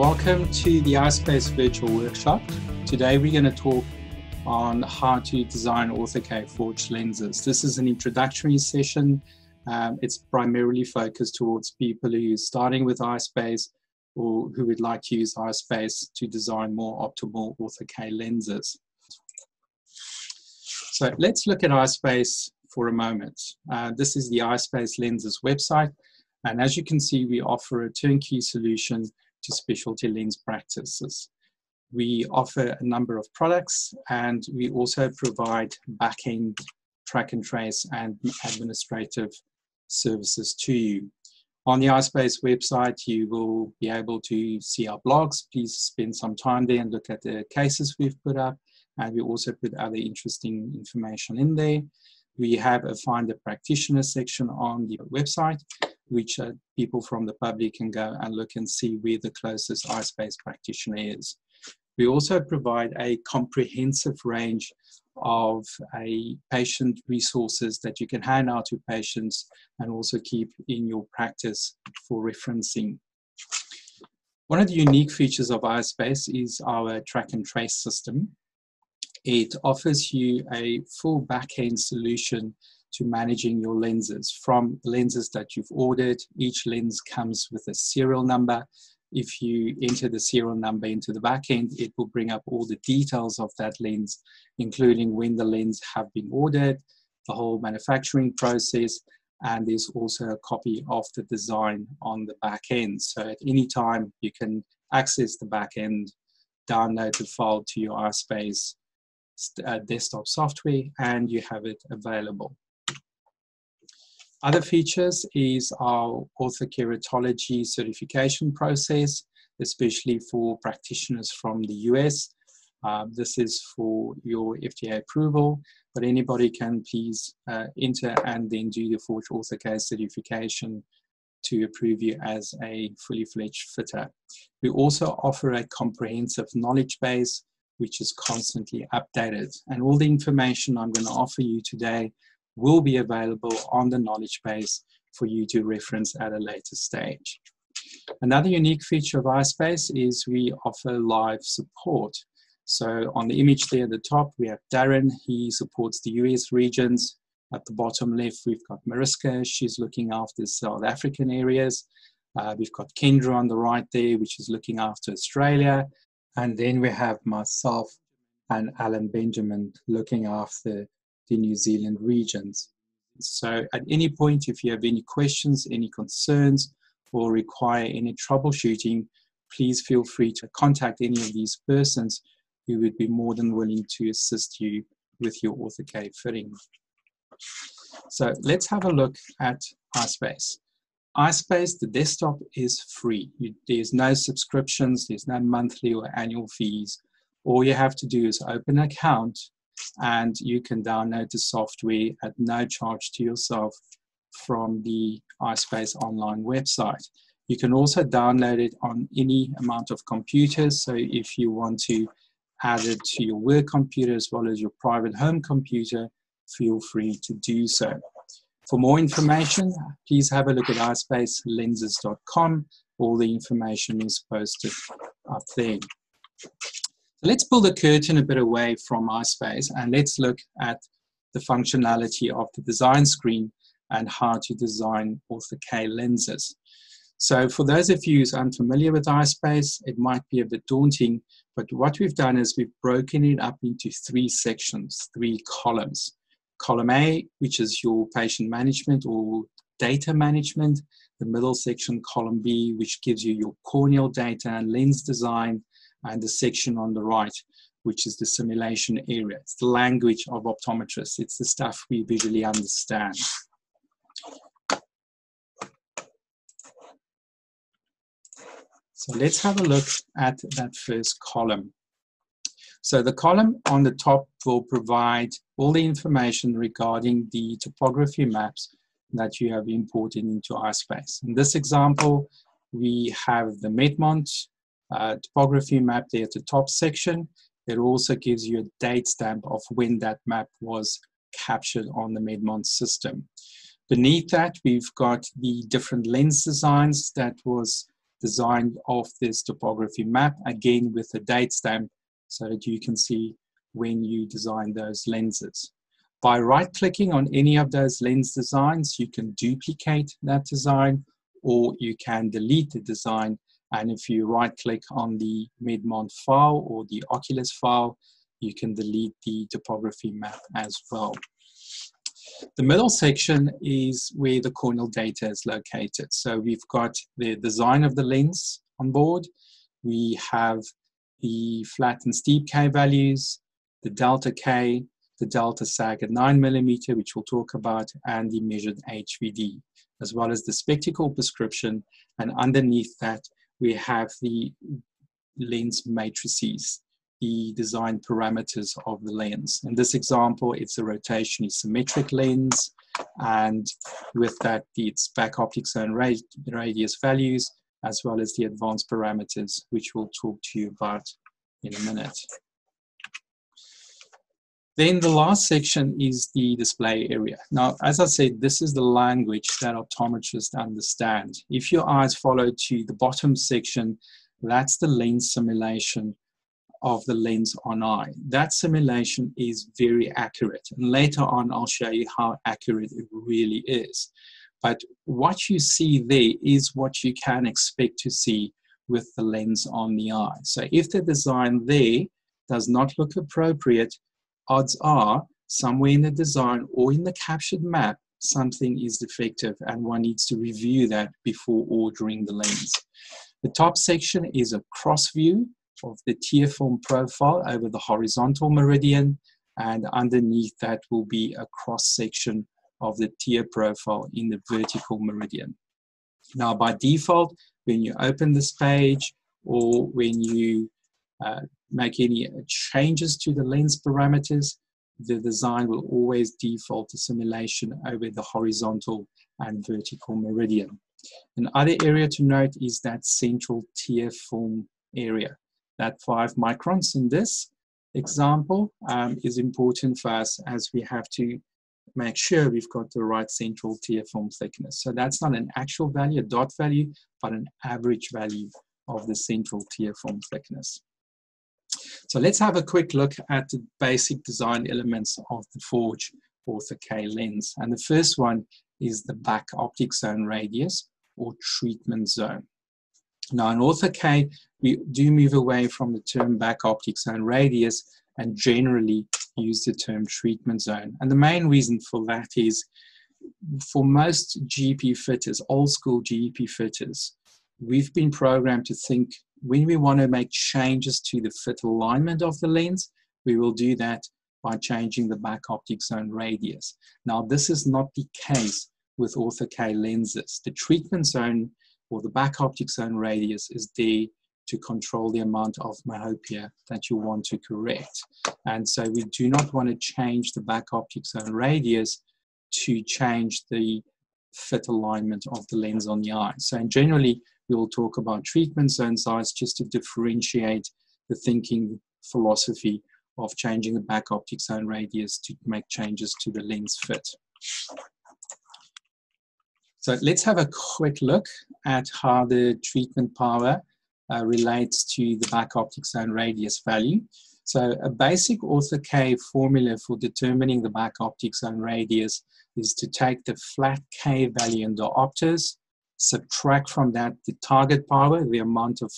Welcome to the EyeSpace virtual workshop. Today we're going to talk on how to design Ortho-K forged lenses. This is an introductory session. Um, it's primarily focused towards people who are starting with EyeSpace or who would like to use EyeSpace to design more optimal Ortho-K lenses. So let's look at EyeSpace for a moment. Uh, this is the EyeSpace Lenses website. And as you can see, we offer a turnkey solution to specialty lens practices. We offer a number of products and we also provide back-end track and trace and administrative services to you. On the EyeSpace website, you will be able to see our blogs. Please spend some time there and look at the cases we've put up. And we also put other interesting information in there. We have a find a practitioner section on the website, which uh, people from the public can go and look and see where the closest EyeSpace practitioner is. We also provide a comprehensive range of a patient resources that you can hand out to patients and also keep in your practice for referencing. One of the unique features of EyeSpace is our track and trace system. It offers you a full back-end solution to managing your lenses. From lenses that you've ordered, each lens comes with a serial number. If you enter the serial number into the back end, it will bring up all the details of that lens, including when the lens have been ordered, the whole manufacturing process, and there's also a copy of the design on the back end. So at any time, you can access the back end, download the file to your EyeSpace uh, desktop software, and you have it available. Other features is our orthokeratology certification process, especially for practitioners from the US. Uh, this is for your FDA approval, but anybody can please uh, enter and then do the Forge Ortho-K certification to approve you as a fully fledged fitter. We also offer a comprehensive knowledge base which is constantly updated. And all the information I'm going to offer you today will be available on the knowledge base for you to reference at a later stage. Another unique feature of EyeSpace is we offer live support. So on the image there at the top, we have Darren. He supports the US regions. At the bottom left, we've got Mariska. She's looking after South African areas. Uh, we've got Kendra on the right there, which is looking after Australia. And then we have myself and Alan Benjamin looking after the New Zealand regions. So at any point, if you have any questions, any concerns, or require any troubleshooting, please feel free to contact any of these persons who would be more than willing to assist you with your Ortho-K fitting. So let's have a look at EyeSpace EyeSpace, the desktop is free. You, there's no subscriptions, there's no monthly or annual fees. All you have to do is open an account and you can download the software at no charge to yourself from the EyeSpace online website. You can also download it on any amount of computers. So if you want to add it to your work computer as well as your private home computer, feel free to do so. For more information, please have a look at eyespacelenses.com. All the information is posted up there. So let's pull the curtain a bit away from EyeSpace and let's look at the functionality of the design screen and how to design Ortho-K lenses. So for those of you who are unfamiliar with EyeSpace, it might be a bit daunting, but what we've done is we've broken it up into three sections, three columns. Column A, which is your patient management or data management, the middle section, column B, which gives you your corneal data and lens design, and the section on the right, which is the simulation area. It's the language of optometrists. It's the stuff we visually understand. So let's have a look at that first column. So the column on the top will provide all the information regarding the topography maps that you have imported into EyeSpace. In this example, we have the Medmont uh, topography map there at the top section. It also gives you a date stamp of when that map was captured on the Medmont system. Beneath that, we've got the different lens designs that was designed of this topography map, again with a date stamp so that you can see when you design those lenses. By right clicking on any of those lens designs, you can duplicate that design or you can delete the design. And if you right click on the Medmont file or the Oculus file, you can delete the topography map as well. The middle section is where the corneal data is located. So we've got the design of the lens on board. We have the flat and steep K values, the delta K, the delta sag at 9 millimeter, which we'll talk about, and the measured HVD, as well as the spectacle prescription. And underneath that, we have the lens matrices, the design parameters of the lens. In this example, it's a rotationally symmetric lens, and with that, its back optic zone radius values, as well as the advanced parameters, which we'll talk to you about in a minute. Then the last section is the display area. Now, as I said, this is the language that optometrists understand. If your eyes follow to the bottom section, that's the lens simulation of the lens on eye. That simulation is very accurate. And later on, I'll show you how accurate it really is. But what you see there is what you can expect to see with the lens on the eye. So if the design there does not look appropriate, odds are somewhere in the design or in the captured map, something is defective and one needs to review that before ordering the lens. The top section is a cross view of the tear film profile over the horizontal meridian and underneath that will be a cross section of the tear profile in the vertical meridian. Now by default, when you open this page or when you uh, make any changes to the lens parameters, the design will always default to simulation over the horizontal and vertical meridian. Another area to note is that central tear film area. That five microns in this example um, is important for us as we have to make sure we've got the right central tear film thickness. So that's not an actual value, a dot value, but an average value of the central tear film thickness. So let's have a quick look at the basic design elements of the Forge Ortho K lens. And the first one is the back optic zone radius or treatment zone. Now in Ortho K, we do move away from the term back optic zone radius and generally use the term treatment zone. And the main reason for that is for most GP fitters, old school GP fitters, we've been programmed to think when we want to make changes to the fit alignment of the lens, we will do that by changing the back optic zone radius. Now, this is not the case with Ortho-K lenses. The treatment zone or the back optic zone radius is there to control the amount of myopia that you want to correct. And so we do not want to change the back optic zone radius to change the fit alignment of the lens on the eye. So generally, we will talk about treatments and size just to differentiate the thinking philosophy of changing the back optic zone radius to make changes to the lens fit. So let's have a quick look at how the treatment power uh, relates to the back optic zone radius value. So a basic Ortho K formula for determining the back optic zone radius is to take the flat K value in diopters, subtract from that the target power, the amount of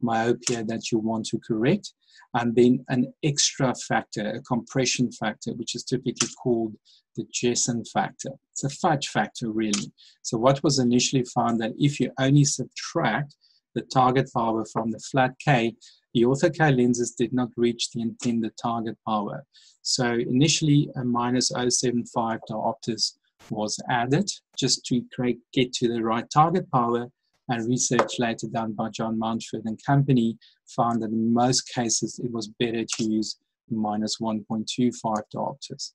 myopia that you want to correct, and then an extra factor, a compression factor, which is typically called the Jessen factor. It's a fudge factor, really. So what was initially found that if you only subtract the target power from the flat K, the Ortho K lenses did not reach the intended target power. So initially a minus 0.75 diopters was added just to get to the right target power and research later done by John Mountford and company found that in most cases it was better to use minus 1.25 diopters.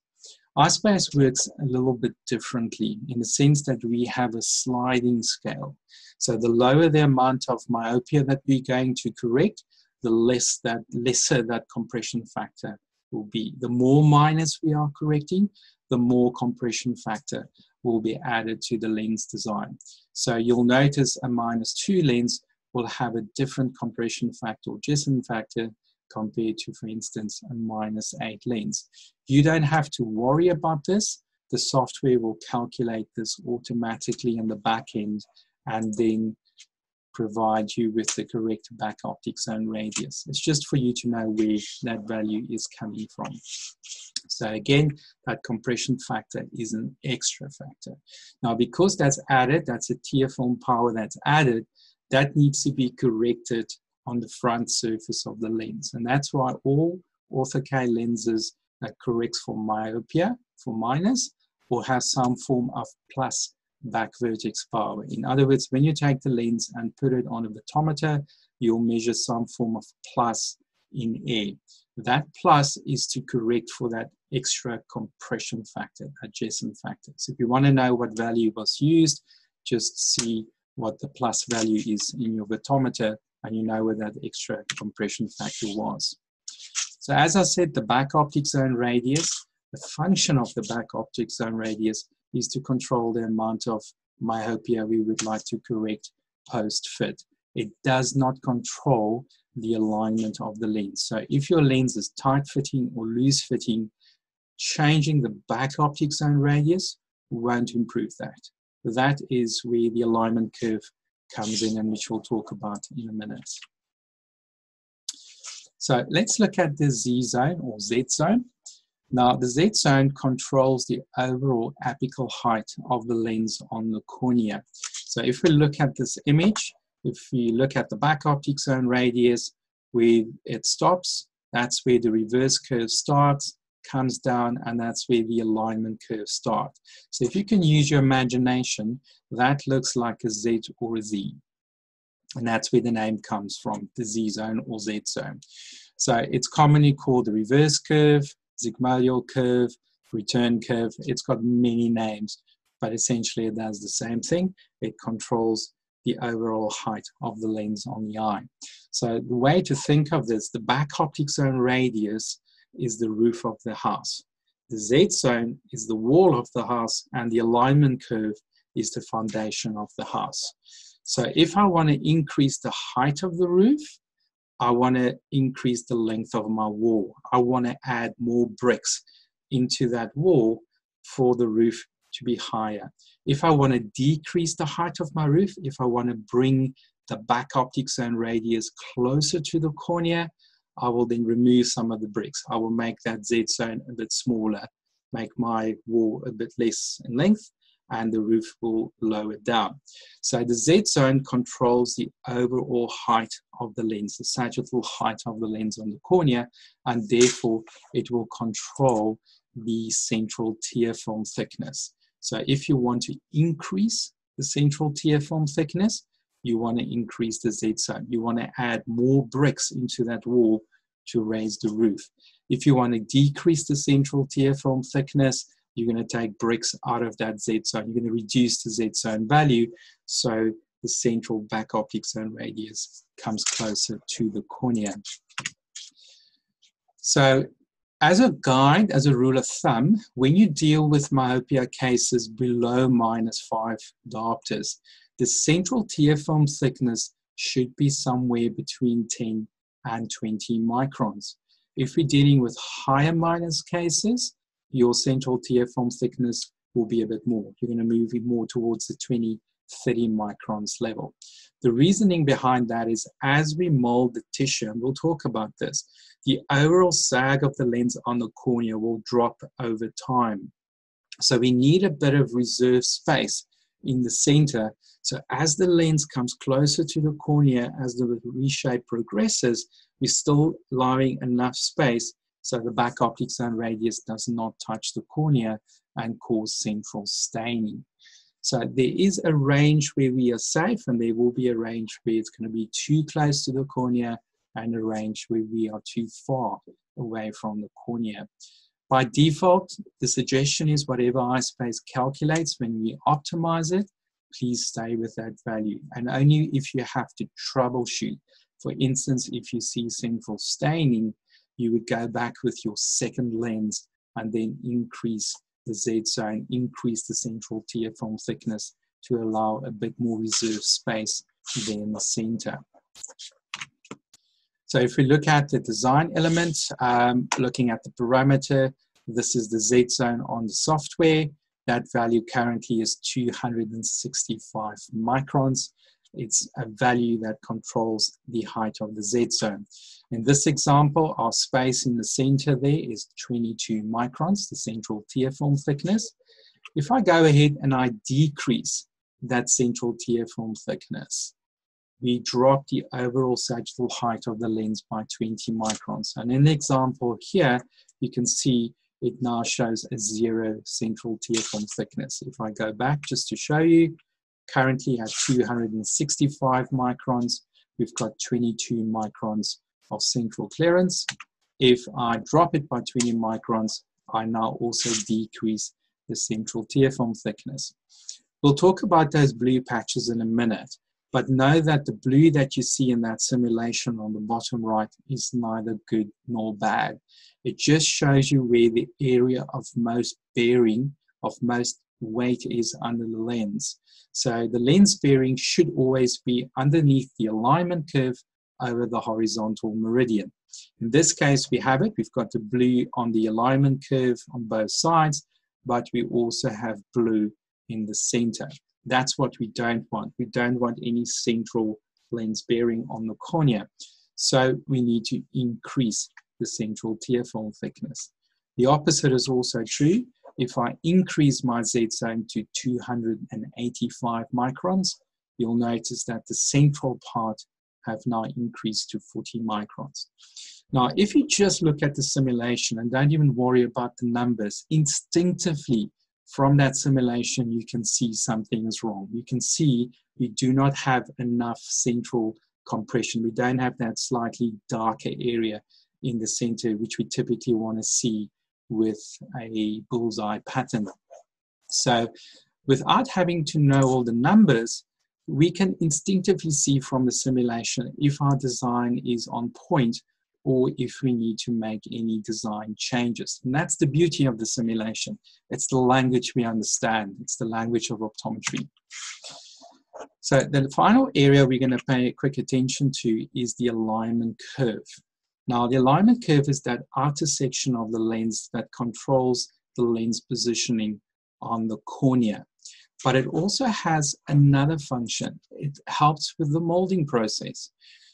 EyeSpace works a little bit differently in the sense that we have a sliding scale. So the lower the amount of myopia that we're going to correct, the less that lesser that compression factor will be. The more minus we are correcting, the more compression factor will be added to the lens design. So you'll notice a minus two lens will have a different compression factor or Jessen factor compared to, for instance, a minus 8 lens. You don't have to worry about this. The software will calculate this automatically in the back end and then provide you with the correct back optic zone radius. It's just for you to know where that value is coming from. So again, that compression factor is an extra factor. Now, because that's added, that's a tear film power that's added, that needs to be corrected on the front surface of the lens. And that's why all ortho-K lenses that corrects for myopia, for minus, or have some form of plus back vertex power. In other words, when you take the lens and put it on a photometer, you'll measure some form of plus in air. That plus is to correct for that extra compression factor, a Jessen factor. So if you want to know what value was used, just see what the plus value is in your photometer and you know where that extra compression factor was. So as I said, the back optic zone radius, the function of the back optic zone radius is to control the amount of myopia we would like to correct post-fit. It does not control the alignment of the lens. So if your lens is tight fitting or loose fitting, changing the back optic zone radius won't improve that. That is where the alignment curve comes in and which we'll talk about in a minute. So let's look at the Z zone or Z zone. Now the Z zone controls the overall apical height of the lens on the cornea. So if we look at this image, if you look at the back optic zone radius, where it stops, that's where the reverse curve starts, comes down, and that's where the alignment curve starts. So if you can use your imagination, that looks like a Z or a Z. And that's where the name comes from, the Z zone or Z zone. So it's commonly called the reverse curve, sigmoidal curve, return curve. It's got many names, but essentially it does the same thing. It controls the overall height of the lens on the eye. So the way to think of this, the back optic zone radius is the roof of the house. The Z zone is the wall of the house and the alignment curve is the foundation of the house. So if I want to increase the height of the roof, I want to increase the length of my wall. I want to add more bricks into that wall for the roof to be higher. If I want to decrease the height of my roof, if I want to bring the back optic zone radius closer to the cornea, I will then remove some of the bricks. I will make that Z zone a bit smaller, make my wall a bit less in length, and the roof will lower down. So the Z zone controls the overall height of the lens, the sagittal height of the lens on the cornea, and therefore it will control the central tear film thickness. So if you want to increase the central tear film thickness, you want to increase the Z zone. You want to add more bricks into that wall to raise the roof. If you want to decrease the central tear film thickness, you're going to take bricks out of that Z zone. You're going to reduce the Z zone value so the central back optic zone radius comes closer to the cornea. So as a guide, as a rule of thumb, when you deal with myopia cases below minus five diopters, the central tear film thickness should be somewhere between 10 and 20 microns. If we're dealing with higher minus cases, your central tear film thickness will be a bit more. You're going to move it more towards the 20, 30 microns level. The reasoning behind that is as we mold the tissue, and we'll talk about this, the overall sag of the lens on the cornea will drop over time. So we need a bit of reserve space in the center. So as the lens comes closer to the cornea, as the reshape progresses, we're still allowing enough space so the back optic zone radius does not touch the cornea and cause central staining. So there is a range where we are safe and there will be a range where it's going to be too close to the cornea and a range where we are too far away from the cornea. By default, the suggestion is whatever EyeSpace calculates when we optimize it, please stay with that value. And only if you have to troubleshoot. For instance, if you see central staining, you would go back with your second lens and then increase the Z zone, increase the central tear film thickness to allow a bit more reserve space in the center. So if we look at the design elements, um, looking at the parameter, this is the Z zone on the software. That value currently is 265 microns. It's a value that controls the height of the Z zone. In this example, our space in the center there is 22 microns, the central tear film thickness. If I go ahead and I decrease that central tear film thickness, we drop the overall sagittal height of the lens by 20 microns. And in the example here, you can see it now shows a zero central tear film thickness. If I go back just to show you, currently at 265 microns, we've got 22 microns of central clearance. If I drop it by 20 microns, I now also decrease the central tear film thickness. We'll talk about those blue patches in a minute, but know that the blue that you see in that simulation on the bottom right is neither good nor bad. It just shows you where the area of most bearing, of most weight is under the lens. So the lens bearing should always be underneath the alignment curve over the horizontal meridian. In this case, we have it. We've got the blue on the alignment curve on both sides, but we also have blue in the center. That's what we don't want. We don't want any central lens bearing on the cornea. So we need to increase the central tear film thickness. The opposite is also true. If I increase my Z zone to 285 microns, you'll notice that the central part have now increased to 40 microns. Now, if you just look at the simulation and don't even worry about the numbers, instinctively from that simulation, you can see something is wrong. You can see we do not have enough central compression. We don't have that slightly darker area in the center, which we typically want to see with a bullseye pattern. So without having to know all the numbers, we can instinctively see from the simulation if our design is on point or if we need to make any design changes. And that's the beauty of the simulation. It's the language we understand. It's the language of optometry. So the final area we're going to pay quick attention to is the alignment curve. Now, the alignment curve is that outer section of the lens that controls the lens positioning on the cornea. But it also has another function. It helps with the molding process.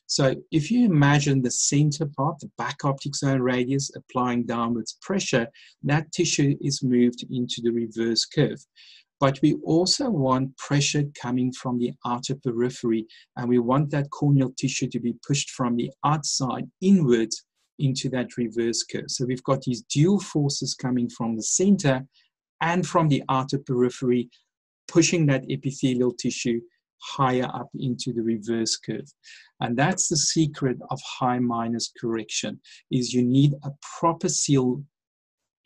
So if you imagine the center part, the back optic zone radius applying downwards pressure, that tissue is moved into the reverse curve. But we also want pressure coming from the outer periphery, and we want that corneal tissue to be pushed from the outside inwards into that reverse curve. So we've got these dual forces coming from the center and from the outer periphery, pushing that epithelial tissue higher up into the reverse curve. And that's the secret of high minus correction, is you need a proper seal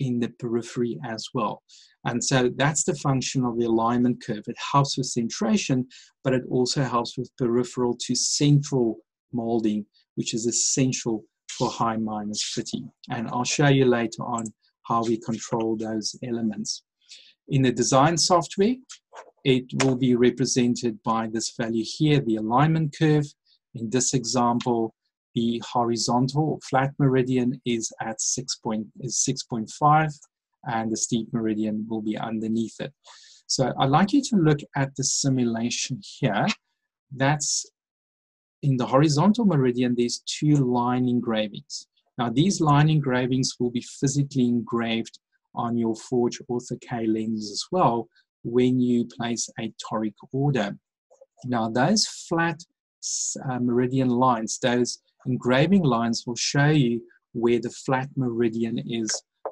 in the periphery as well. And so that's the function of the alignment curve. It helps with centration, but it also helps with peripheral to central molding, which is essential for high minus fitting. And I'll show you later on how we control those elements. In the design software, it will be represented by this value here, the alignment curve. In this example, the horizontal flat meridian is at 6 point, is 6.5 and the steep meridian will be underneath it. So I'd like you to look at the simulation here. That's in the horizontal meridian, there's two line engravings. Now these line engravings will be physically engraved on your Forge Ortho K lens as well when you place a toric order. Now those flat uh, meridian lines, those engraving lines will show you where the flat meridian is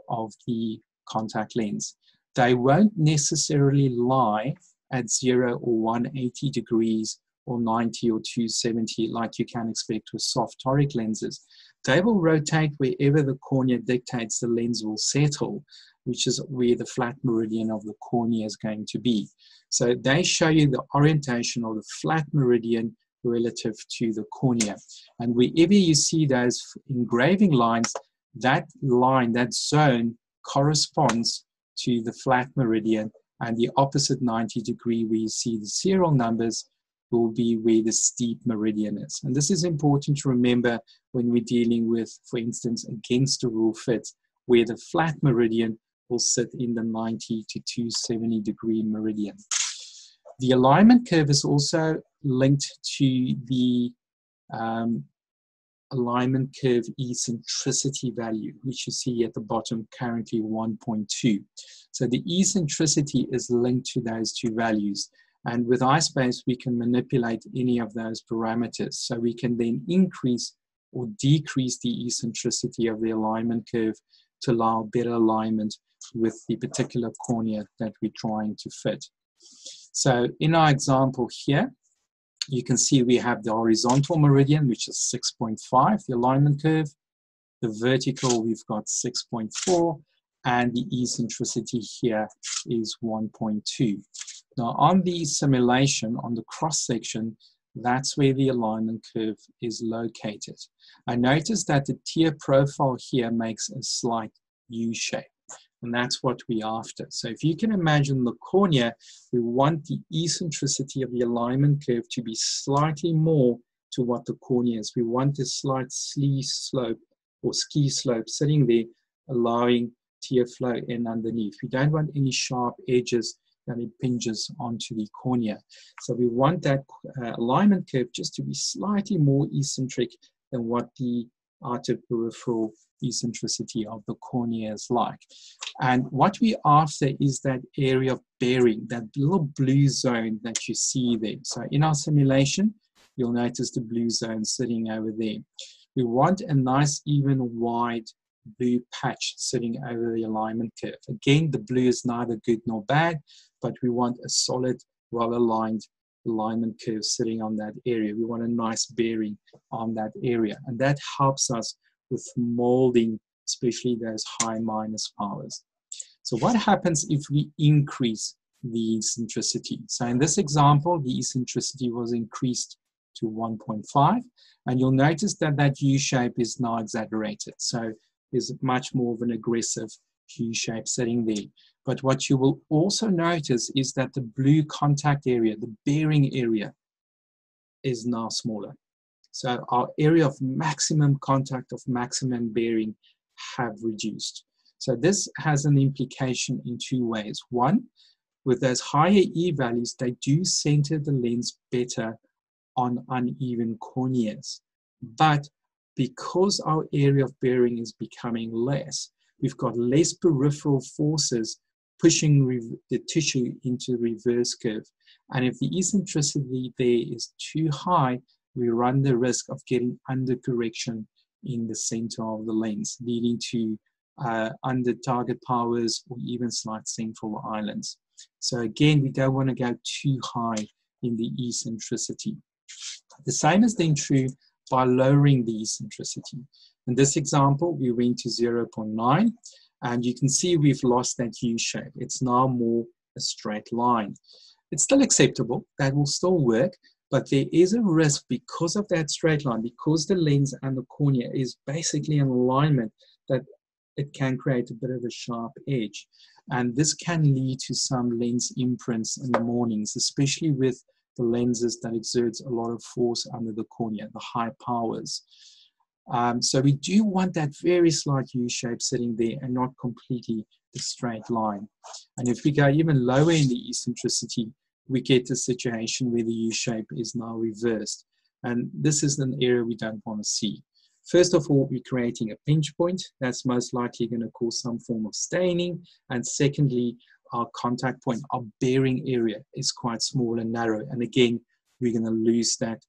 of the contact lens. They won't necessarily lie at 0 or 180 degrees or 90 or 270 like you can expect with soft toric lenses. They will rotate wherever the cornea dictates the lens will settle, which is where the flat meridian of the cornea is going to be. So they show you the orientation of the flat meridian relative to the cornea. And wherever you see those engraving lines, that line, that zone corresponds to the flat meridian and the opposite 90 degree where you see the serial numbers will be where the steep meridian is. And this is important to remember when we're dealing with, for instance, against a rule fit, where the flat meridian will sit in the 90 to 270 degree meridian. The alignment curve is also linked to the um, alignment curve eccentricity value, which you see at the bottom currently 1.2. So the eccentricity is linked to those two values. And with EyeSpace, we can manipulate any of those parameters. So we can then increase or decrease the eccentricity of the alignment curve to allow better alignment with the particular cornea that we're trying to fit. So in our example here, you can see we have the horizontal meridian, which is 6.5, the alignment curve. The vertical, we've got 6.4, and the eccentricity here is 1.2. Now on the simulation, on the cross section, that's where the alignment curve is located. I notice that the tear profile here makes a slight U shape. And that's what we're after. So if you can imagine the cornea, we want the eccentricity of the alignment curve to be slightly more to what the cornea is. We want a slight ski slope or ski slope sitting there, allowing tear flow in underneath. We don't want any sharp edges that impinges onto the cornea. So we want that uh, alignment curve just to be slightly more eccentric than what the outer peripheral eccentricity of the cornea is like. And what we after is that area of bearing, that little blue zone that you see there. So in our simulation, you'll notice the blue zone sitting over there. We want a nice, even wide blue patch sitting over the alignment curve. Again, the blue is neither good nor bad, but we want a solid, well-aligned alignment curve sitting on that area. We want a nice bearing on that area. And that helps us with molding, especially those high minus powers. So what happens if we increase the eccentricity? So in this example, the eccentricity was increased to 1.5, and you'll notice that that U shape is now exaggerated. So there's much more of an aggressive U shape sitting there. But what you will also notice is that the blue contact area, the bearing area, is now smaller. So our area of maximum contact of maximum bearing have reduced. So this has an implication in two ways. One, with those higher E values, they do center the lens better on uneven corneas. But because our area of bearing is becoming less, we've got less peripheral forces pushing the tissue into reverse curve. And if the eccentricity there is too high, we run the risk of getting under correction in the center of the lens, leading to uh, under target powers or even slight central islands. So again, we don't want to go too high in the eccentricity. The same is then true by lowering the eccentricity. In this example, we went to 0.9 and you can see we've lost that U shape. It's now more a straight line. It's still acceptable, that will still work, but there is a risk because of that straight line, because the lens and the cornea is basically in alignment, that it can create a bit of a sharp edge. And this can lead to some lens imprints in the mornings, especially with the lenses that exerts a lot of force under the cornea, the high powers. Um, so we do want that very slight U shape sitting there and not completely the straight line. And if we go even lower in the eccentricity, we get a situation where the U shape is now reversed. And this is an area we don't want to see. First of all, we're creating a pinch point. That's most likely going to cause some form of staining. And secondly, our contact point, our bearing area is quite small and narrow. And again, we're going to lose that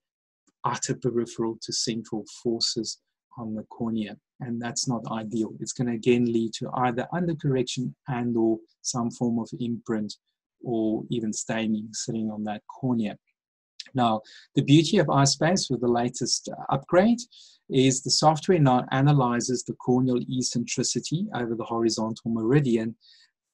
outer peripheral to central forces on the cornea. And that's not ideal. It's going to again lead to either undercorrection and or some form of imprint or even staining sitting on that cornea. Now, the beauty of EyeSpace with the latest upgrade is the software now analyzes the corneal eccentricity over the horizontal meridian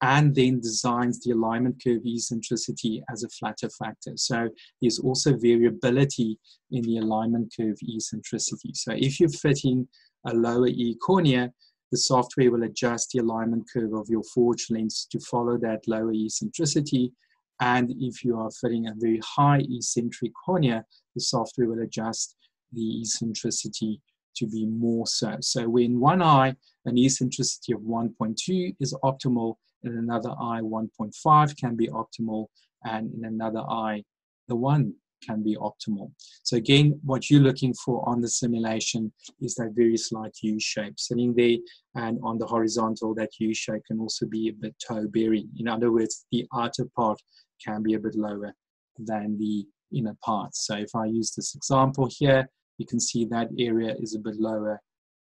and then designs the alignment curve eccentricity as a flatter factor. So there's also variability in the alignment curve eccentricity. So if you're fitting a lower E cornea, the software will adjust the alignment curve of your forge lens to follow that lower eccentricity. And if you are fitting a very high eccentric cornea, the software will adjust the eccentricity to be more so. So when one eye, an eccentricity of 1.2 is optimal, in another eye 1.5 can be optimal, and in another eye the 1 can be optimal. So again, what you're looking for on the simulation is that very slight U shape sitting there and on the horizontal, that U shape can also be a bit toe bearing. In other words, the outer part can be a bit lower than the inner part. So if I use this example here, you can see that area is a bit lower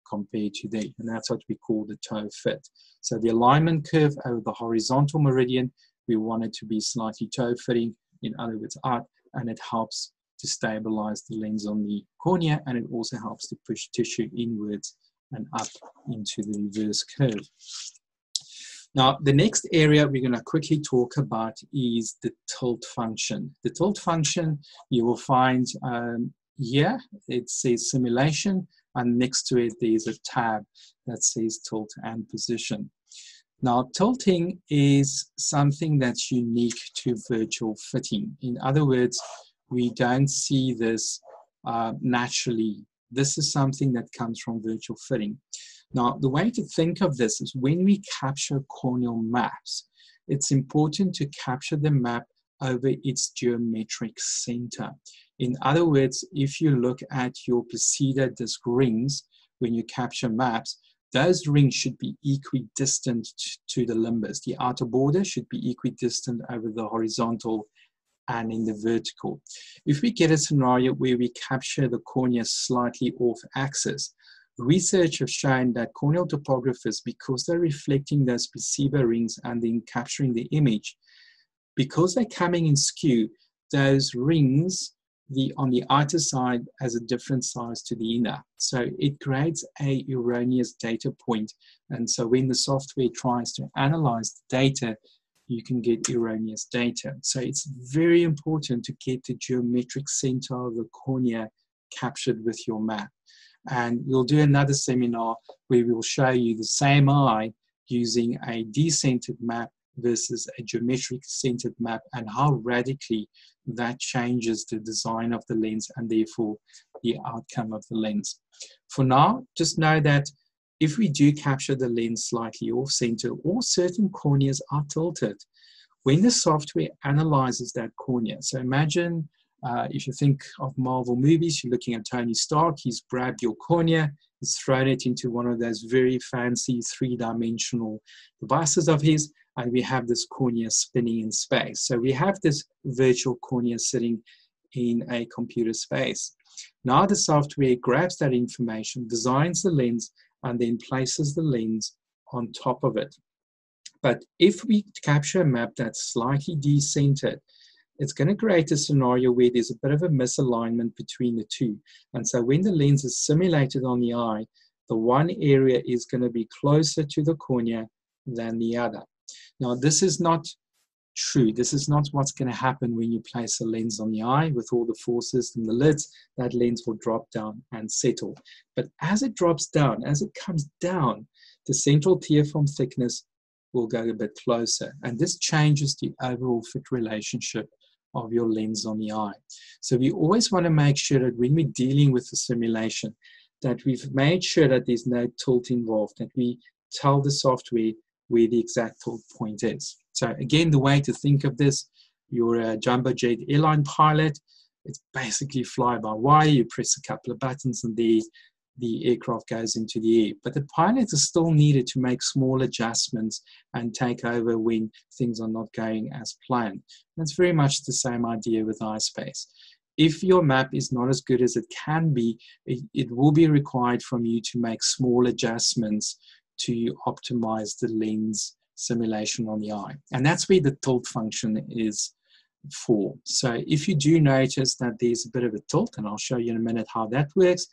compared to there. And that's what we call the toe fit. So the alignment curve over the horizontal meridian, we want it to be slightly toe fitting, in other words, out, and it helps to stabilize the lens on the cornea, and it also helps to push tissue inwards and up into the reverse curve. Now, the next area we're going to quickly talk about is the tilt function. The tilt function you will find um, here, it says simulation, and next to it there's a tab that says tilt and position. Now, tilting is something that's unique to virtual fitting. In other words, we don't see this uh, naturally. This is something that comes from virtual fitting. Now, the way to think of this is when we capture corneal maps, it's important to capture the map over its geometric center. In other words, if you look at your Placido disc rings, when you capture maps, those rings should be equidistant to the limbus. The outer border should be equidistant over the horizontal and in the vertical. If we get a scenario where we capture the cornea slightly off axis, research have shown that corneal topographers, because they're reflecting those Placido rings and then capturing the image, because they're coming in skew, those rings the on the outer side has a different size to the inner. So it creates a erroneous data point. And so when the software tries to analyze the data, you can get erroneous data. So it's very important to get the geometric center of the cornea captured with your map. And we'll do another seminar where we'll show you the same eye using a decentered map versus a geometric centered map and how radically that changes the design of the lens and therefore the outcome of the lens. For now, just know that if we do capture the lens slightly off center or certain corneas are tilted, when the software analyzes that cornea, so imagine uh, if you think of Marvel movies, you're looking at Tony Stark, he's grabbed your cornea, he's thrown it into one of those very fancy three dimensional devices of his, and we have this cornea spinning in space. So we have this virtual cornea sitting in a computer space. Now the software grabs that information, designs the lens, and then places the lens on top of it. But if we capture a map that's slightly decentered, it's going to create a scenario where there's a bit of a misalignment between the two. And so when the lens is simulated on the eye, the one area is going to be closer to the cornea than the other. Now, this is not true. This is not what's going to happen when you place a lens on the eye with all the forces from the lids. That lens will drop down and settle. But as it drops down, as it comes down, the central tear film thickness will go a bit closer. And this changes the overall fit relationship of your lens on the eye. So we always want to make sure that when we're dealing with the simulation, that we've made sure that there's no tilt involved, that we tell the software where the exact point is. So again, the way to think of this, you're a jumbo jet airline pilot. It's basically fly by wire. You press a couple of buttons and the, the aircraft goes into the air. But the pilot is still needed to make small adjustments and take over when things are not going as planned. That's very much the same idea with EyeSpace. If your map is not as good as it can be, it, it will be required from you to make small adjustments to optimize the lens simulation on the eye. And that's where the tilt function is for. So if you do notice that there's a bit of a tilt, and I'll show you in a minute how that works,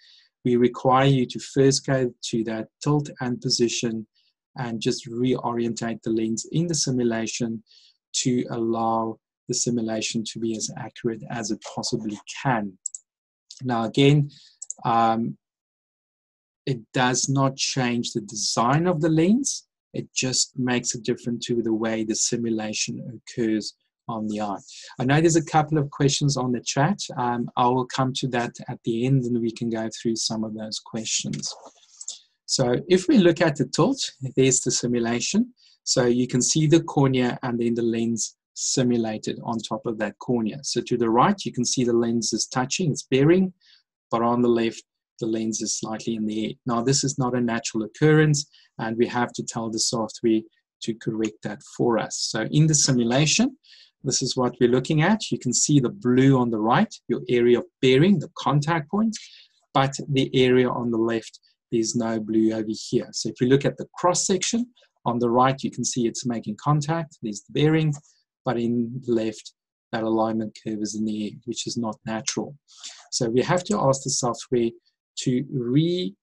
we require you to first go to that tilt and position and just reorientate the lens in the simulation to allow the simulation to be as accurate as it possibly can. Now again, um, it does not change the design of the lens. It just makes it different to the way the simulation occurs on the eye. I know there's a couple of questions on the chat. Um, I will come to that at the end and we can go through some of those questions. So if we look at the tilt, there's the simulation. So you can see the cornea and then the lens simulated on top of that cornea. So to the right, you can see the lens is touching, it's bearing, but on the left, the lens is slightly in the air. Now, this is not a natural occurrence, and we have to tell the software to correct that for us. So in the simulation, this is what we're looking at. You can see the blue on the right, your area of bearing, the contact point, but the area on the left, there's no blue over here. So if you look at the cross section, on the right, you can see it's making contact, there's the bearing, but in the left, that alignment curve is in the air, which is not natural. So we have to ask the software to re-simulate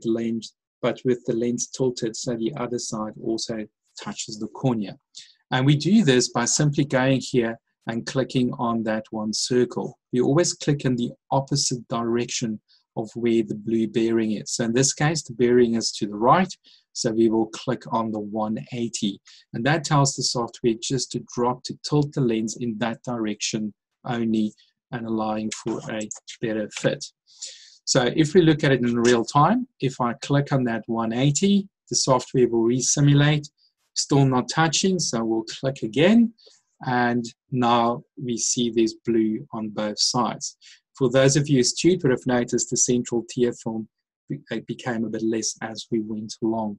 the lens, but with the lens tilted so the other side also touches the cornea. And we do this by simply going here and clicking on that one circle. We always click in the opposite direction of where the blue bearing is. So in this case, the bearing is to the right, so we will click on the 180. And that tells the software just to drop to tilt the lens in that direction only and allowing for a better fit. So if we look at it in real time, if I click on that 180, the software will resimulate, still not touching, so we'll click again, and now we see there's blue on both sides. For those of you astute would have noticed the central tear film became a bit less as we went along.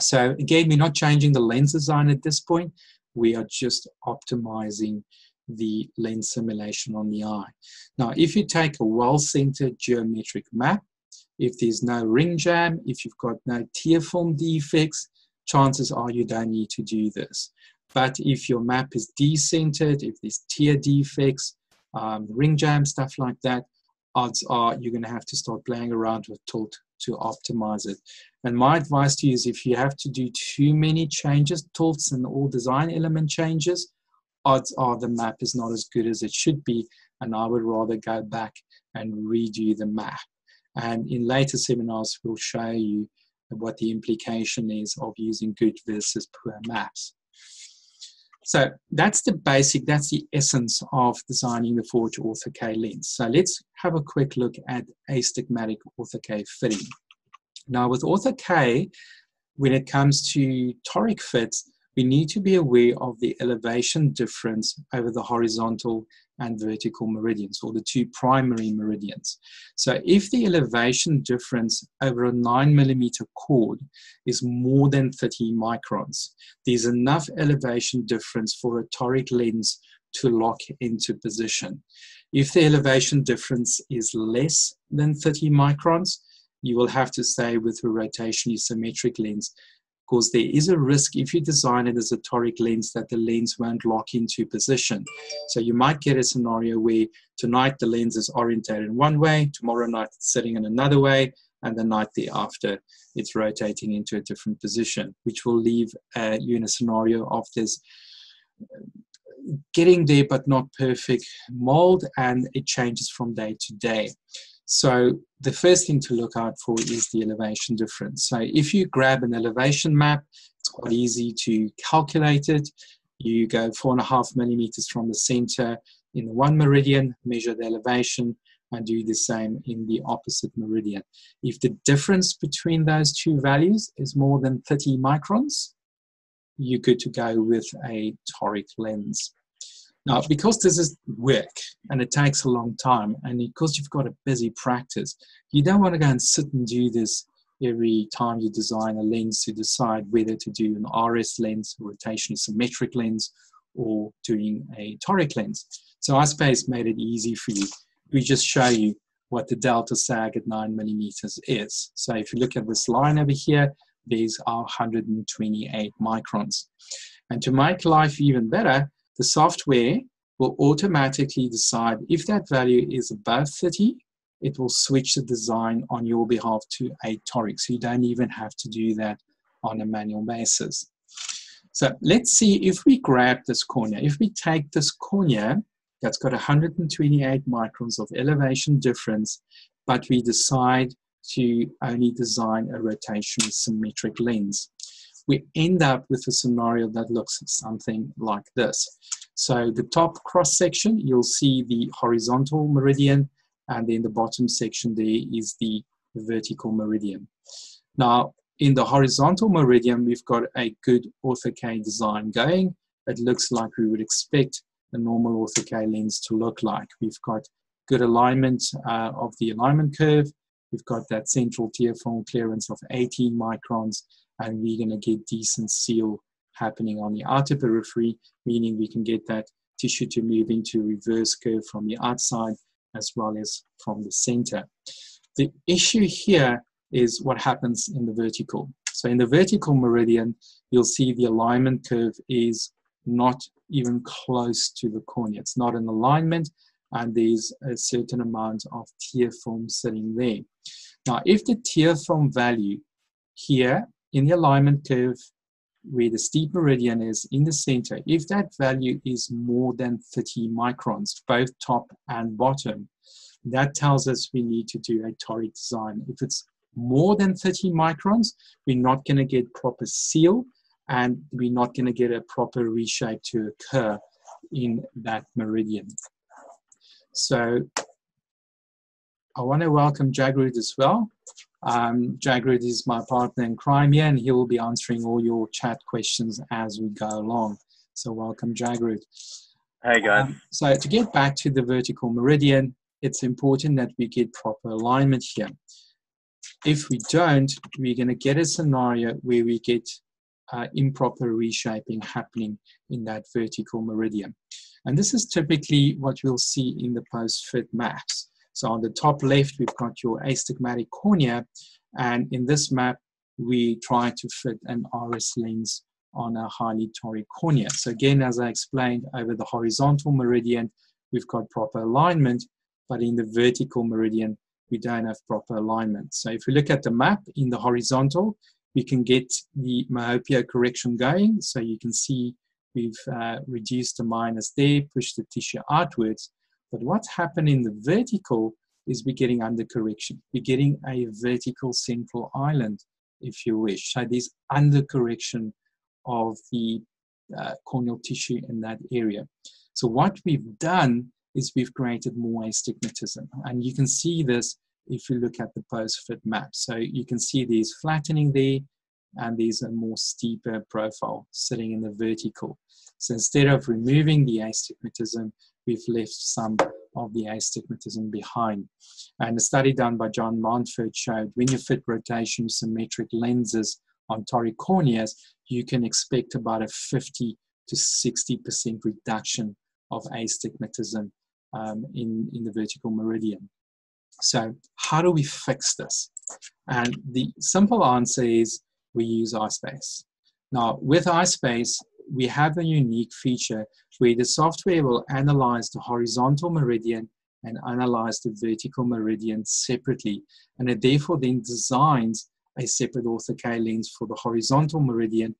So again, we're not changing the lens design at this point. We are just optimizing the lens simulation on the eye. Now, if you take a well-centered geometric map, if there's no ring jam, if you've got no tear film defects, chances are you don't need to do this. But if your map is decentered, if there's tear defects, um, ring jam, stuff like that, odds are you're going to have to start playing around with tilt to optimize it. And my advice to you is if you have to do too many changes, tilts and all design element changes, odds are the map is not as good as it should be. And I would rather go back and redo the map. And in later seminars, we'll show you what the implication is of using good versus poor maps. So that's the basic, that's the essence of designing the Forge Ortho-K lens. So let's have a quick look at astigmatic Ortho-K fitting. Now with Ortho-K, when it comes to toric fits, we need to be aware of the elevation difference over the horizontal and vertical meridians, or the two primary meridians. So if the elevation difference over a 9 millimeter chord is more than 30 microns, there's enough elevation difference for a toric lens to lock into position. If the elevation difference is less than 30 microns, you will have to stay with a rotationally symmetric lens because there is a risk if you design it as a toric lens that the lens won't lock into position. So you might get a scenario where tonight the lens is orientated in one way, tomorrow night it's sitting in another way, and the night thereafter it's rotating into a different position, which will leave uh, you in a scenario of this getting there but not perfect mold and it changes from day to day. So the first thing to look out for is the elevation difference. So if you grab an elevation map, it's quite easy to calculate it. You go four and a half millimeters from the center in the one meridian, measure the elevation, and do the same in the opposite meridian. If the difference between those two values is more than 30 microns, you're good to go with a toric lens. Now, because this is work and it takes a long time, and because you've got a busy practice, you don't want to go and sit and do this every time you design a lens to decide whether to do an RS lens, a rotational symmetric lens, or doing a toric lens. So EyeSpace made it easy for you. We just show you what the delta sag at 9 millimeters is. So if you look at this line over here, these are 128 microns. And to make life even better, the software will automatically decide if that value is above 30, it will switch the design on your behalf to a toric. So you don't even have to do that on a manual basis. So let's see if we grab this cornea. If we take this cornea that's got 128 microns of elevation difference, but we decide to only design a rotational symmetric lens. We end up with a scenario that looks something like this. So the top cross section, you'll see the horizontal meridian, and then the bottom section there is the vertical meridian. Now, in the horizontal meridian, we've got a good ortho-K design going. It looks like we would expect a normal ortho-K lens to look like. We've got good alignment uh, of the alignment curve. We've got that central tear film clearance of 18 microns, and we're going to get decent seal happening on the outer periphery, meaning we can get that tissue to move into reverse curve from the outside as well as from the center. The issue here is what happens in the vertical. So in the vertical meridian, you'll see the alignment curve is not even close to the cornea. It's not in alignment, and there's a certain amount of tear film sitting there. Now, if the tear film value here in the alignment curve where the steep meridian is in the center, if that value is more than 30 microns, both top and bottom, that tells us we need to do a toric design. If it's more than 30 microns, we're not going to get proper seal and we're not going to get a proper reshape to occur in that meridian. So I want to welcome Jagrud as well. Um, Jagrud is my partner in crime here, and he will be answering all your chat questions as we go along. So welcome, Jagrud. Hey, guys. Um, so to get back to the vertical meridian, it's important that we get proper alignment here. If we don't, we're going to get a scenario where we get uh, improper reshaping happening in that vertical meridian. And this is typically what we'll see in the post-fit maps. So on the top left, we've got your astigmatic cornea. And in this map, we try to fit an RS lens on a highly toric cornea. So again, as I explained, over the horizontal meridian, we've got proper alignment, but in the vertical meridian, we don't have proper alignment. So if we look at the map in the horizontal, we can get the myopia correction going. So you can see we've uh, reduced the minus there, pushed the tissue outwards, but what's happened in the vertical is we're getting under correction. We're getting a vertical central island, if you wish. So there's under correction of the uh, corneal tissue in that area. So what we've done is we've created more astigmatism. And you can see this if you look at the post-fit map. So you can see there's flattening there and there's a more steeper profile sitting in the vertical. So instead of removing the astigmatism, we've left some of the astigmatism behind. And a study done by John Mountford showed when you fit rotation symmetric lenses on toric corneas, you can expect about a 50 to 60% reduction of astigmatism um, in, in the vertical meridian. So, how do we fix this? And the simple answer is we use EyeSpace. Now, with EyeSpace, we have a unique feature where the software will analyze the horizontal meridian and analyze the vertical meridian separately. And it therefore then designs a separate ortho-K lens for the horizontal meridian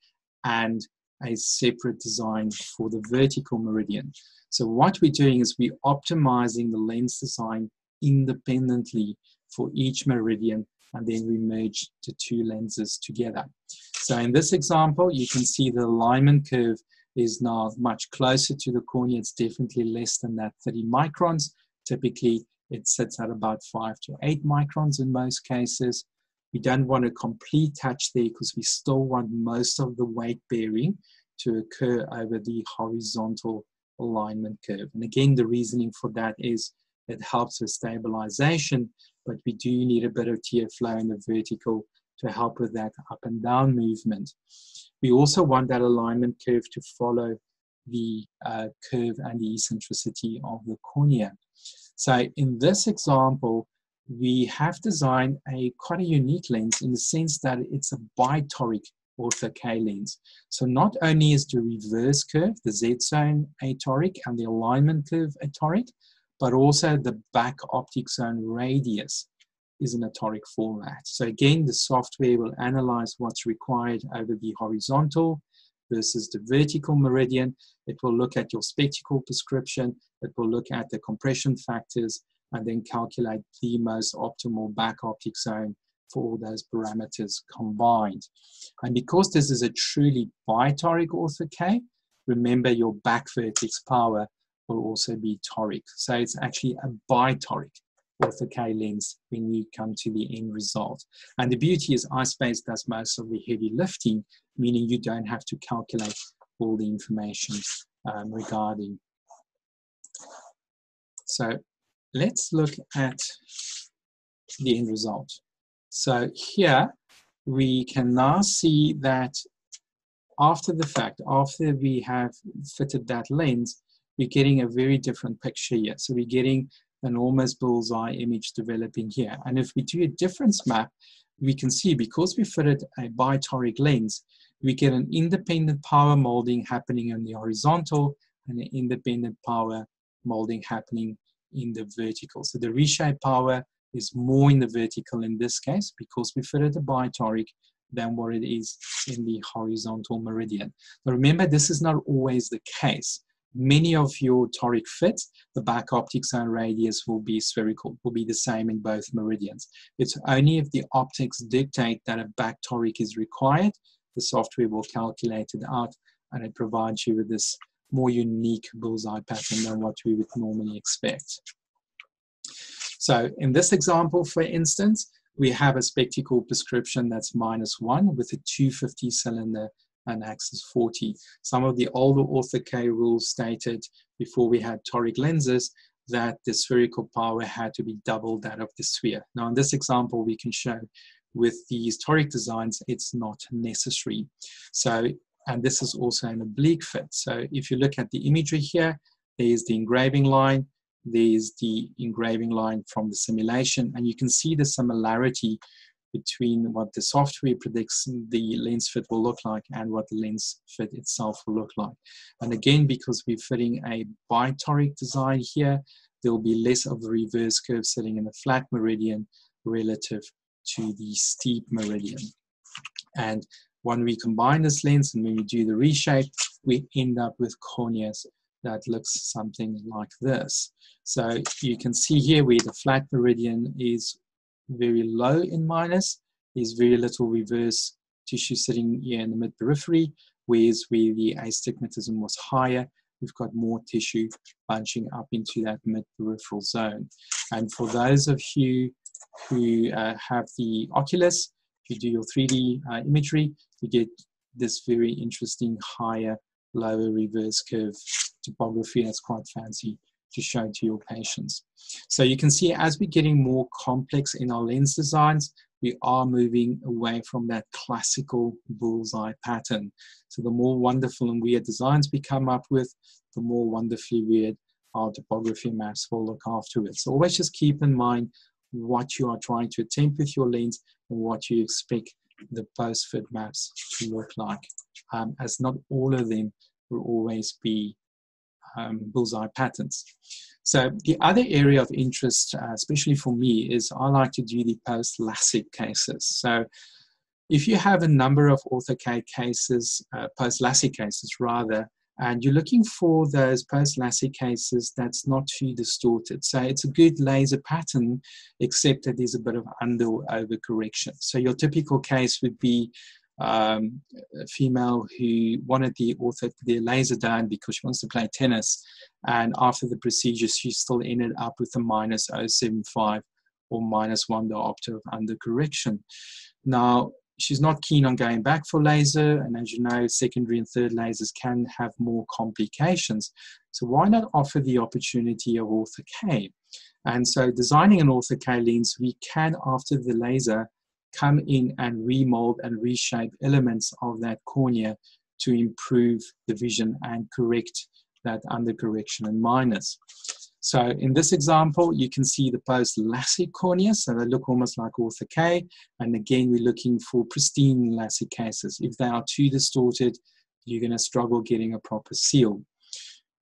and a separate design for the vertical meridian. So what we're doing is we're optimizing the lens design independently for each meridian and then we merge the two lenses together. So in this example, you can see the alignment curve is now much closer to the cornea. It's definitely less than that 30 microns. Typically, it sits at about 5 to 8 microns in most cases. We don't want a complete touch there because we still want most of the weight bearing to occur over the horizontal alignment curve. And again, the reasoning for that is it helps with stabilization, but we do need a bit of tear flow in the vertical to help with that up and down movement. We also want that alignment curve to follow the uh, curve and the eccentricity of the cornea. So in this example, we have designed a quite a unique lens in the sense that it's a bitoric ortho K lens. So not only is the reverse curve, the Z zone atoric and the alignment curve atoric, but also the back optic zone radius is in a toric format. So again, the software will analyze what's required over the horizontal versus the vertical meridian. It will look at your spectacle prescription. It will look at the compression factors and then calculate the most optimal back optic zone for all those parameters combined. And because this is a truly bitoric ortho-K, remember your back vertex power will also be toric. So it's actually a bitoric ortho-K lens when you come to the end result. And the beauty is EyeSpace does most of the heavy lifting, meaning you don't have to calculate all the information um, regarding. So let's look at the end result. So here we can now see that after the fact, after we have fitted that lens, we're getting a very different picture here. So we're getting an almost bullseye image developing here. And if we do a difference map, we can see because we fitted a bitoric lens, we get an independent power molding happening in the horizontal and an independent power molding happening in the vertical. So the reshape power is more in the vertical in this case because we fitted a bitoric than what it is in the horizontal meridian. But remember, this is not always the case. Many of your toric fits, the back optic zone radius will be spherical, will be the same in both meridians. It's only if the optics dictate that a back toric is required, the software will calculate it out and it provides you with this more unique bullseye pattern than what we would normally expect. So in this example, for instance, we have a spectacle prescription that's minus one with a 250 cylinder and axis 40. Some of the older ortho-K rules stated before we had toric lenses that the spherical power had to be double that of the sphere. Now in this example, we can show with these toric designs, it's not necessary. So, and this is also an oblique fit. So if you look at the imagery here, there's the engraving line, there's the engraving line from the simulation, and you can see the similarity between what the software predicts the lens fit will look like and what the lens fit itself will look like. And again, because we're fitting a bitoric design here, there will be less of the reverse curve sitting in the flat meridian relative to the steep meridian. And when we combine this lens and when we do the reshape, we end up with corneas that looks something like this. So you can see here where the flat meridian is very low in minus, there's very little reverse tissue sitting here in the mid-periphery, whereas where the astigmatism was higher, we've got more tissue bunching up into that mid-peripheral zone. And for those of you who uh, have the Oculus, if you do your 3D uh, imagery, you get this very interesting higher, lower reverse curve topography that's quite fancy to show to your patients. So you can see as we're getting more complex in our lens designs, we are moving away from that classical bullseye pattern. So the more wonderful and weird designs we come up with, the more wonderfully weird our topography maps will look afterwards. So always just keep in mind what you are trying to attempt with your lens and what you expect the post-fit maps to look like, um, as not all of them will always be um, bullseye patterns. So the other area of interest, uh, especially for me, is I like to do the post-LASIK cases. So if you have a number of ortho-K cases, uh, post-LASIK cases rather, and you're looking for those post-LASIK cases that's not too distorted. So it's a good laser pattern, except that there's a bit of under or over correction. So your typical case would be um, a female who wanted the ortho their laser done because she wants to play tennis, and after the procedure, she still ended up with a minus 0.75 or minus one diopter of under correction. Now, she's not keen on going back for laser, and as you know, secondary and third lasers can have more complications. So why not offer the opportunity of ortho-K? And so designing an ortho-K lens, we can, after the laser, come in and remold and reshape elements of that cornea to improve the vision and correct that undercorrection and minus. So in this example, you can see the post-LASIK cornea, so they look almost like ortho-K. And again, we're looking for pristine LASIK cases. If they are too distorted, you're gonna struggle getting a proper seal.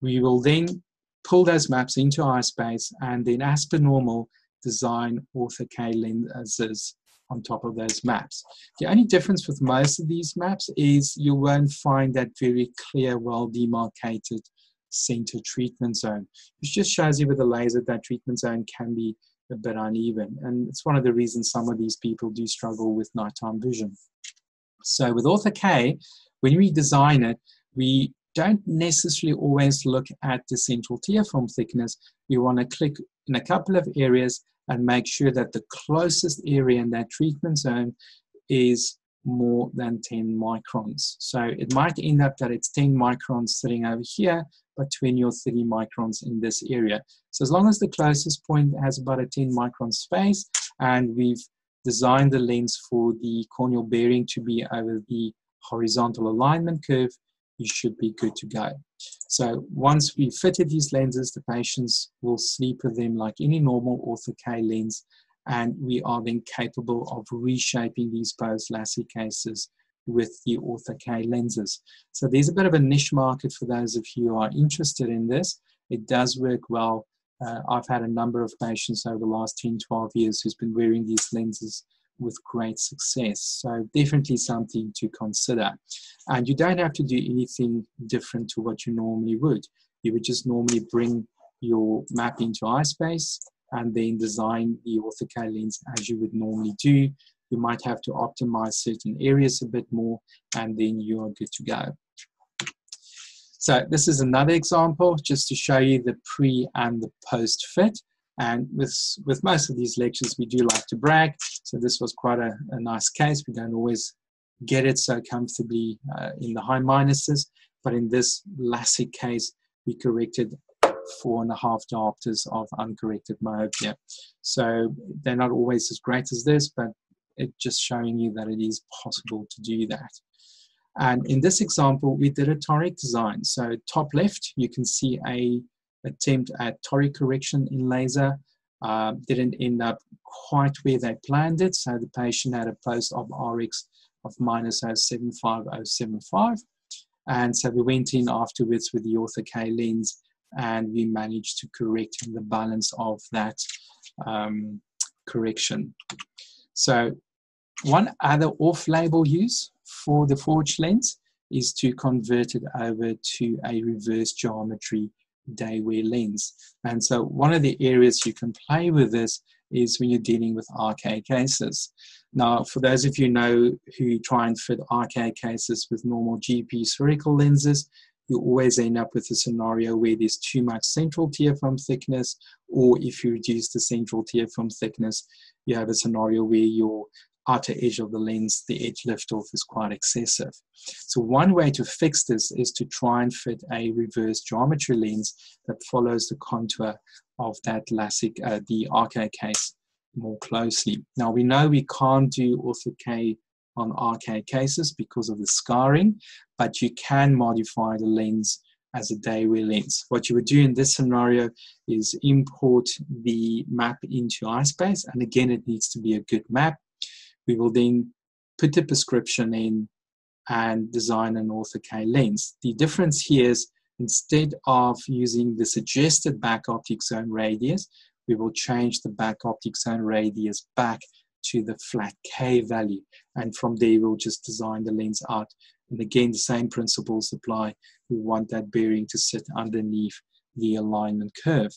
We will then pull those maps into EyeSpace and then as per normal, design ortho-K lenses on top of those maps. The only difference with most of these maps is you won't find that very clear, well demarcated center treatment zone, which just shows you with a laser that treatment zone can be a bit uneven. And it's one of the reasons some of these people do struggle with nighttime vision. So with Ortho-K, when we design it, we don't necessarily always look at the central tear film thickness. We want to click in a couple of areas and make sure that the closest area in that treatment zone is more than 10 microns. So it might end up that it's 10 microns sitting over here, but 20 or 30 microns in this area. So as long as the closest point has about a 10 micron space and we've designed the lens for the corneal bearing to be over the horizontal alignment curve, you should be good to go. So once we fitted these lenses, the patients will sleep with them like any normal ortho-K lens, and we are then capable of reshaping these post-LASIK cases with the ortho-K lenses. So there's a bit of a niche market for those of you who are interested in this. It does work well. Uh, I've had a number of patients over the last 10, 12 years who's been wearing these lenses with great success. So definitely something to consider. And you don't have to do anything different to what you normally would. You would just normally bring your map into EyeSpace and then design the Ortho-K lens as you would normally do. You might have to optimize certain areas a bit more and then you are good to go. So this is another example just to show you the pre and the post fit. And with, with most of these lectures, we do like to brag. So this was quite a, a nice case. We don't always get it so comfortably uh, in the high minuses. But in this LASIK case, we corrected four and a half diopters of uncorrected myopia. So they're not always as great as this, but it's just showing you that it is possible to do that. And in this example, we did a toric design. So top left, you can see a attempt at toric correction in laser uh, didn't end up quite where they planned it. So the patient had a post-op RX of minus 075075. And so we went in afterwards with the Ortho-K lens and we managed to correct the balance of that um, correction. So one other off-label use for the forged lens is to convert it over to a reverse geometry wear lens. And so one of the areas you can play with this is when you're dealing with RK cases. Now, for those of you know who try and fit RK cases with normal GP spherical lenses, you always end up with a scenario where there's too much central tear film thickness, or if you reduce the central tear film thickness, you have a scenario where your outer edge of the lens, the edge lift off is quite excessive. So one way to fix this is to try and fit a reverse geometry lens that follows the contour of that LASIK, uh, the RK case more closely. Now we know we can't do ortho-K on RK cases because of the scarring, but you can modify the lens as a day wear lens. What you would do in this scenario is import the map into EyeSpace, and again, it needs to be a good map we will then put the prescription in and design an Ortho-K lens. The difference here is instead of using the suggested back optic zone radius, we will change the back optic zone radius back to the flat K value. And from there, we'll just design the lens out. And again, the same principles apply. We want that bearing to sit underneath the alignment curve.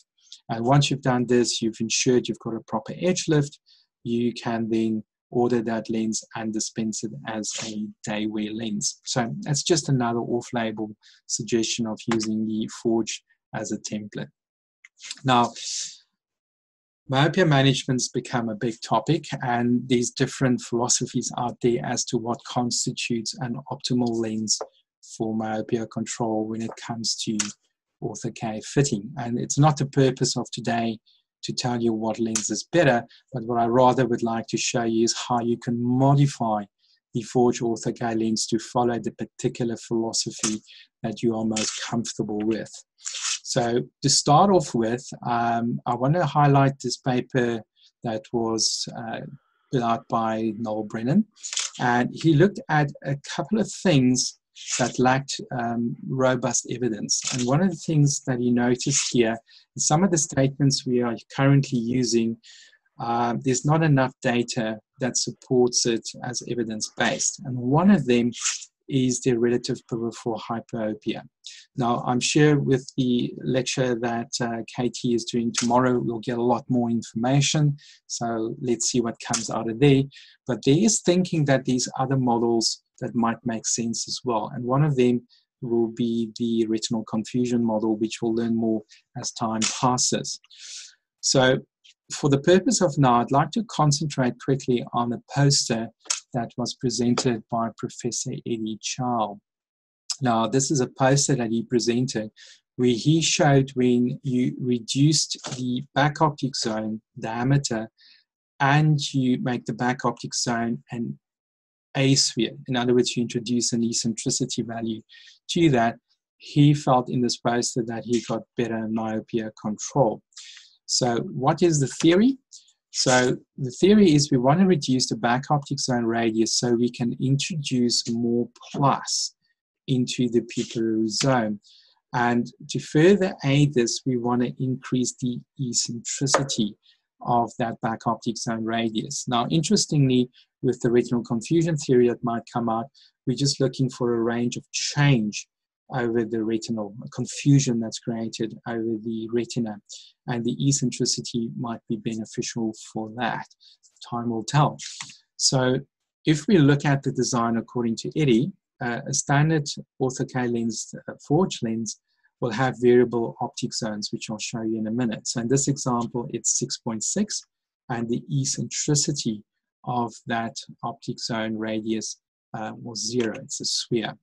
And once you've done this, you've ensured you've got a proper edge lift, you can then order that lens and dispense it as a day wear lens. So that's just another off-label suggestion of using the Forge as a template. Now, myopia management's become a big topic and there's different philosophies out there as to what constitutes an optimal lens for myopia control when it comes to ortho-K fitting. And it's not the purpose of today to tell you what lens is better, but what I rather would like to show you is how you can modify the Forge Ortho-K lens to follow the particular philosophy that you are most comfortable with. So to start off with, um, I want to highlight this paper that was uh, put out by Noel Brennan. And he looked at a couple of things that lacked um, robust evidence. And one of the things that he noticed here some of the statements we are currently using, uh, there's not enough data that supports it as evidence based. And one of them is the relative peripheral hyperopia. Now, I'm sure with the lecture that uh, Katie is doing tomorrow, we'll get a lot more information. So let's see what comes out of there. But there is thinking that these other models that might make sense as well. And one of them will be the retinal confusion model, which we'll learn more as time passes. So for the purpose of now, I'd like to concentrate quickly on a poster that was presented by Professor Eddie Chow. Now, this is a poster that he presented where he showed when you reduced the back optic zone diameter and you make the back optic zone an sphere. In other words, you introduce an eccentricity value to that. He felt in this poster that he got better myopia control. So, what is the theory? So, the theory is we want to reduce the back optic zone radius so we can introduce more plus into the pupillary zone. And to further aid this, we want to increase the eccentricity of that back optic zone radius. Now, interestingly, with the retinal confusion theory that might come out, we're just looking for a range of change over the retinal confusion that's created over the retina. And the eccentricity might be beneficial for that. Time will tell. So if we look at the design according to eddie uh, a standard ortho K lens uh, forge lens will have variable optic zones which i'll show you in a minute. So in this example it's 6.6 and the eccentricity of that optic zone radius uh, was zero it's a sphere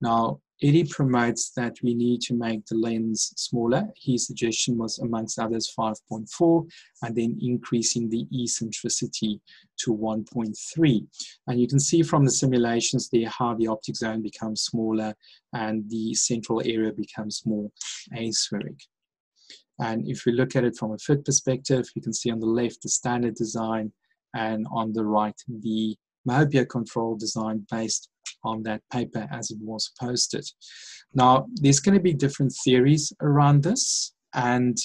now Eddie promotes that we need to make the lens smaller. His suggestion was, amongst others, 5.4, and then increasing the eccentricity to 1.3. And you can see from the simulations there how the optic zone becomes smaller and the central area becomes more aspheric. And if we look at it from a fit perspective, you can see on the left the standard design and on the right the myopia control design based on that paper as it was posted. Now, there's going to be different theories around this, and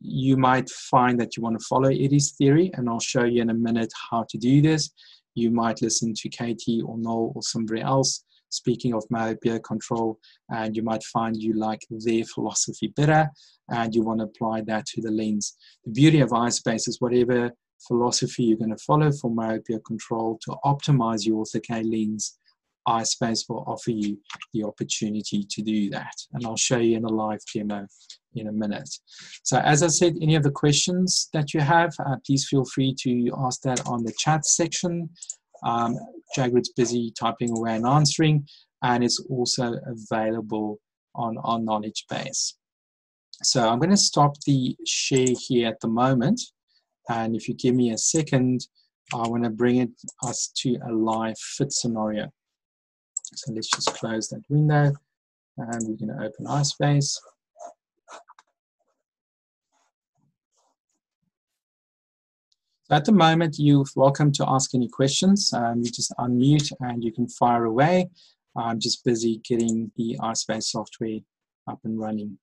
you might find that you want to follow Eddie's theory, and I'll show you in a minute how to do this. You might listen to Katie or Noel or somebody else speaking of myopia control, and you might find you like their philosophy better, and you want to apply that to the lens. The beauty of EyeSpace is whatever philosophy you're going to follow for myopia control to optimize your ortho-K EyeSpace will offer you the opportunity to do that. And I'll show you in a live demo in a minute. So as I said, any of the questions that you have, uh, please feel free to ask that on the chat section. Um, Jagrid's busy typing away and answering, and it's also available on our knowledge base. So I'm going to stop the share here at the moment. And if you give me a second, I want to bring it us to a live fit scenario. So let's just close that window and we're going to open EyeSpace. So at the moment, you're welcome to ask any questions. Um, you just unmute and you can fire away. I'm just busy getting the EyeSpace software up and running.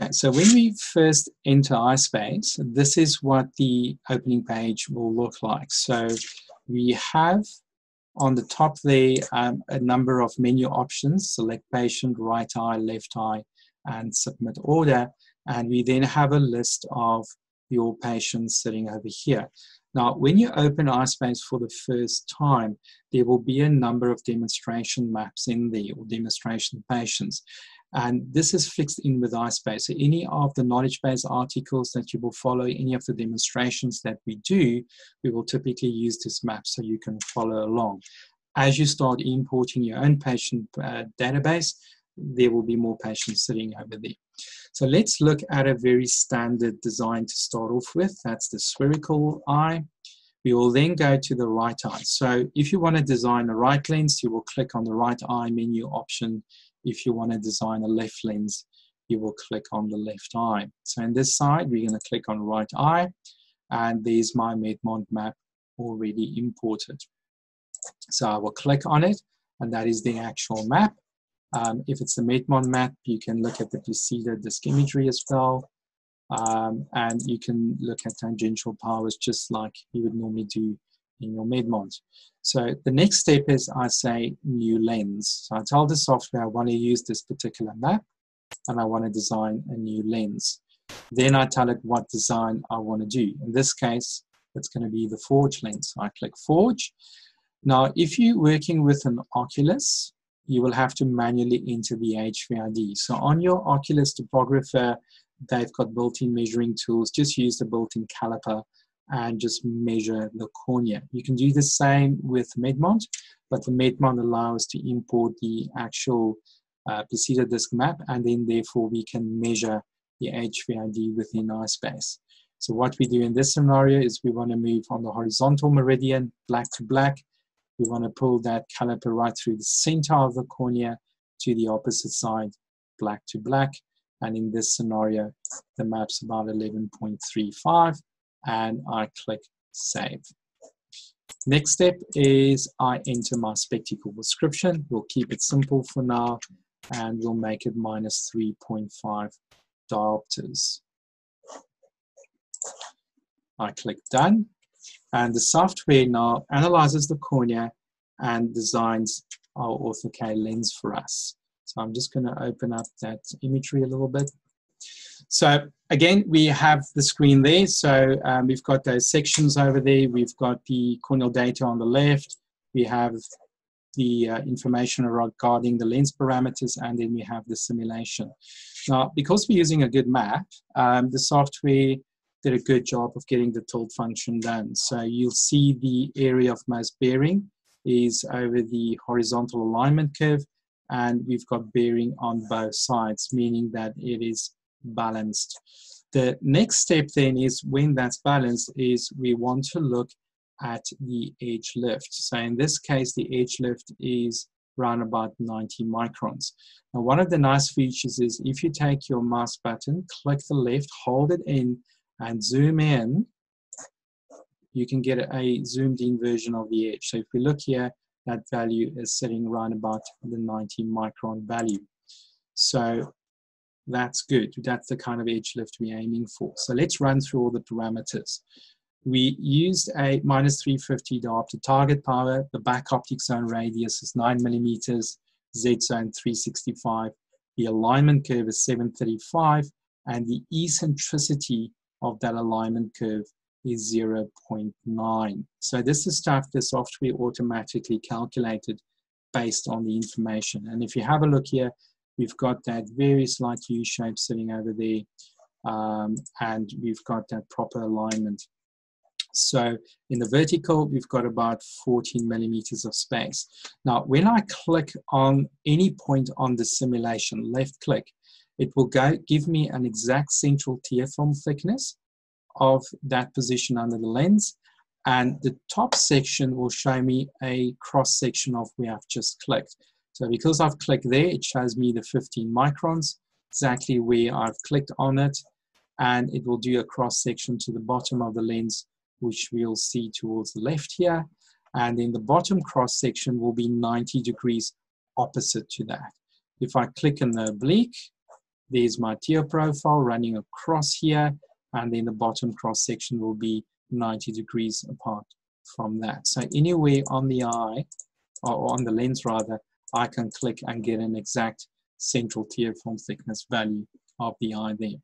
Okay, so when we first enter EyeSpace, this is what the opening page will look like. So we have on the top there um, a number of menu options, select patient, right eye, left eye, and submit order. And we then have a list of your patients sitting over here. Now, when you open EyeSpace for the first time, there will be a number of demonstration maps in there or demonstration patients. And this is fixed in with EyeSpace. So any of the knowledge base articles that you will follow, any of the demonstrations that we do, we will typically use this map so you can follow along. As you start importing your own patient uh, database, there will be more patients sitting over there. So let's look at a very standard design to start off with. That's the spherical eye. We will then go to the right eye. So if you want to design a right lens, you will click on the right eye menu option if you want to design a left lens, you will click on the left eye. So in this side, we're going to click on right eye, and there's my Medmont map already imported. So I will click on it, and that is the actual map. Um, if it's the Medmont map, you can look at the Placido disk imagery as well. Um, and you can look at tangential powers just like you would normally do in your Medmont. So the next step is I say new lens. So I tell the software I want to use this particular map and I want to design a new lens. Then I tell it what design I want to do. In this case, it's going to be the Forge lens. I click Forge. Now, if you're working with an Oculus, you will have to manually enter the HVID. So on your Oculus topographer, they've got built-in measuring tools. Just use the built-in caliper and just measure the cornea. You can do the same with Medmont, but the Medmont allows to import the actual uh, disk map, and then therefore we can measure the HVID within EyeSpace. So what we do in this scenario is we want to move on the horizontal meridian, black to black. We want to pull that caliper right through the center of the cornea to the opposite side, black to black. And in this scenario, the map's about 11.35 and I click save. Next step is I enter my spectacle description. We'll keep it simple for now and we'll make it minus 3.5 diopters. I click done and the software now analyzes the cornea and designs our ortho-K lens for us. So I'm just going to open up that imagery a little bit. So again, we have the screen there. So um, we've got those sections over there. We've got the corneal data on the left. We have the uh, information regarding the lens parameters, and then we have the simulation. Now, because we're using a good map, um, the software did a good job of getting the tilt function done. So you'll see the area of most bearing is over the horizontal alignment curve, and we've got bearing on both sides, meaning that it is balanced. The next step then is when that's balanced is we want to look at the edge lift. So in this case, the edge lift is around about 90 microns. Now, one of the nice features is if you take your mouse button, click the left, hold it in, and zoom in, you can get a zoomed in version of the edge. So if we look here, that value is sitting around about the 90 micron value. So that's good. That's the kind of edge lift we're aiming for. So let's run through all the parameters. We used a minus 350 diopter target power. The back optic zone radius is 9 millimeters, Z zone 365. The alignment curve is 735, and the eccentricity of that alignment curve is 0.9. So this is stuff the software automatically calculated based on the information. And if you have a look here, we've got that very slight U shape sitting over there, um, and we've got that proper alignment. So in the vertical, we've got about 14 millimeters of space. Now, when I click on any point on the simulation, left click, it will go, give me an exact central tear film thickness of that position under the lens. And the top section will show me a cross section of where I've just clicked. So because I've clicked there, it shows me the 15 microns, exactly where I've clicked on it. And it will do a cross section to the bottom of the lens, which we'll see towards the left here. And then the bottom cross section will be 90 degrees opposite to that. If I click on the oblique, there's my tear profile running across here and then the bottom cross section will be 90 degrees apart from that. So anywhere on the eye, or on the lens rather, I can click and get an exact central tear film thickness value of the eye there.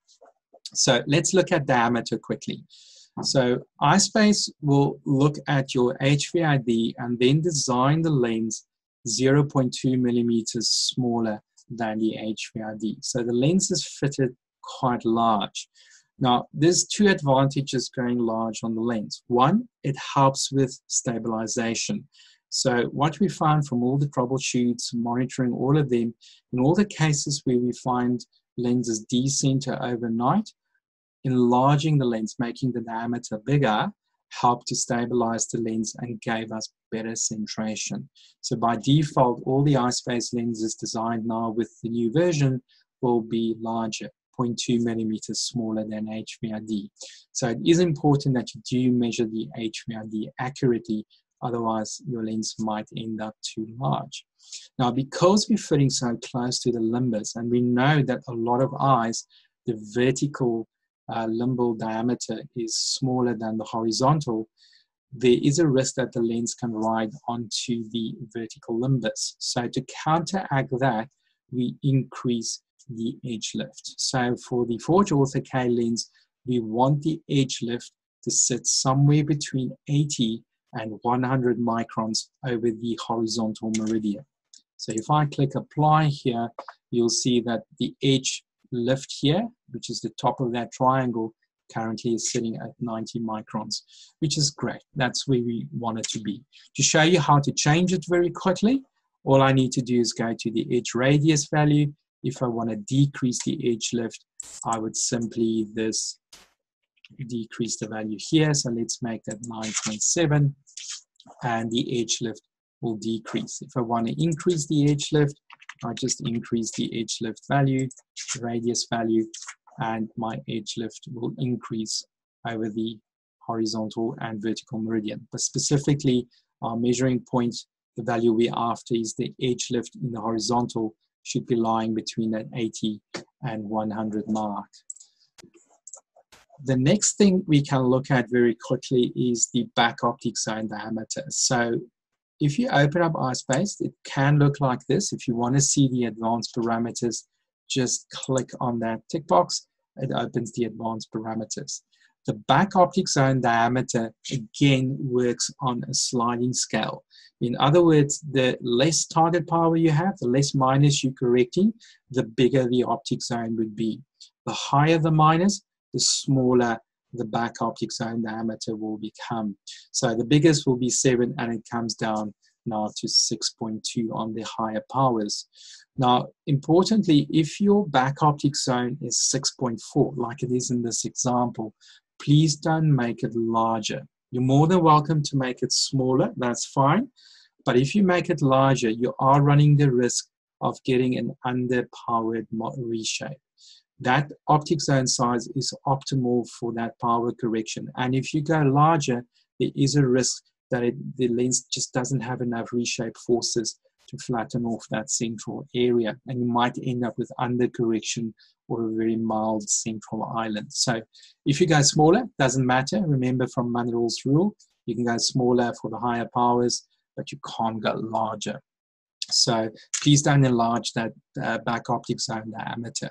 So let's look at diameter quickly. So EyeSpace will look at your HVID and then design the lens 0.2 millimeters smaller than the HVID. So the lens is fitted quite large. Now, there's two advantages going large on the lens. One, it helps with stabilization. So what we found from all the troubleshoots, monitoring all of them, in all the cases where we find lenses decenter overnight, enlarging the lens, making the diameter bigger, helped to stabilize the lens and gave us better centration. So by default, all the EyeSpace lenses designed now with the new version will be larger. 0.2 millimeters smaller than HVID. So it is important that you do measure the HVID accurately, otherwise your lens might end up too large. Now, because we're fitting so close to the limbus, and we know that a lot of eyes, the vertical uh, limbal diameter is smaller than the horizontal, there is a risk that the lens can ride onto the vertical limbus. So to counteract that, we increase the edge lift. So for the Forge Ortho K lens, we want the edge lift to sit somewhere between 80 and 100 microns over the horizontal meridian. So if I click apply here, you'll see that the edge lift here, which is the top of that triangle, currently is sitting at 90 microns, which is great. That's where we want it to be. To show you how to change it very quickly, all I need to do is go to the edge radius value. If I want to decrease the edge lift, I would simply this decrease the value here. So let's make that 9.7 and the edge lift will decrease. If I want to increase the edge lift, I just increase the edge lift value, radius value, and my edge lift will increase over the horizontal and vertical meridian. But specifically, our measuring point, the value we're after is the edge lift in the horizontal should be lying between that 80 and 100 mark. The next thing we can look at very quickly is the back optic zone diameter. So if you open up EyeSpace, it can look like this. If you want to see the advanced parameters, just click on that tick box. It opens the advanced parameters. The back optic zone diameter again works on a sliding scale. In other words, the less target power you have, the less minus you're correcting, the bigger the optic zone would be. The higher the minus, the smaller the back optic zone diameter will become. So the biggest will be 7 and it comes down now to 6.2 on the higher powers. Now, importantly, if your back optic zone is 6.4, like it is in this example, please don't make it larger. You're more than welcome to make it smaller, that's fine. But if you make it larger, you are running the risk of getting an underpowered reshape that optic zone size is optimal for that power correction. And if you go larger, there is a risk that it, the lens just doesn't have enough reshape forces to flatten off that central area. And you might end up with undercorrection or a very mild central island. So if you go smaller, doesn't matter. Remember from Munro's rule, you can go smaller for the higher powers, but you can't go larger. So please don't enlarge that uh, back optic zone diameter.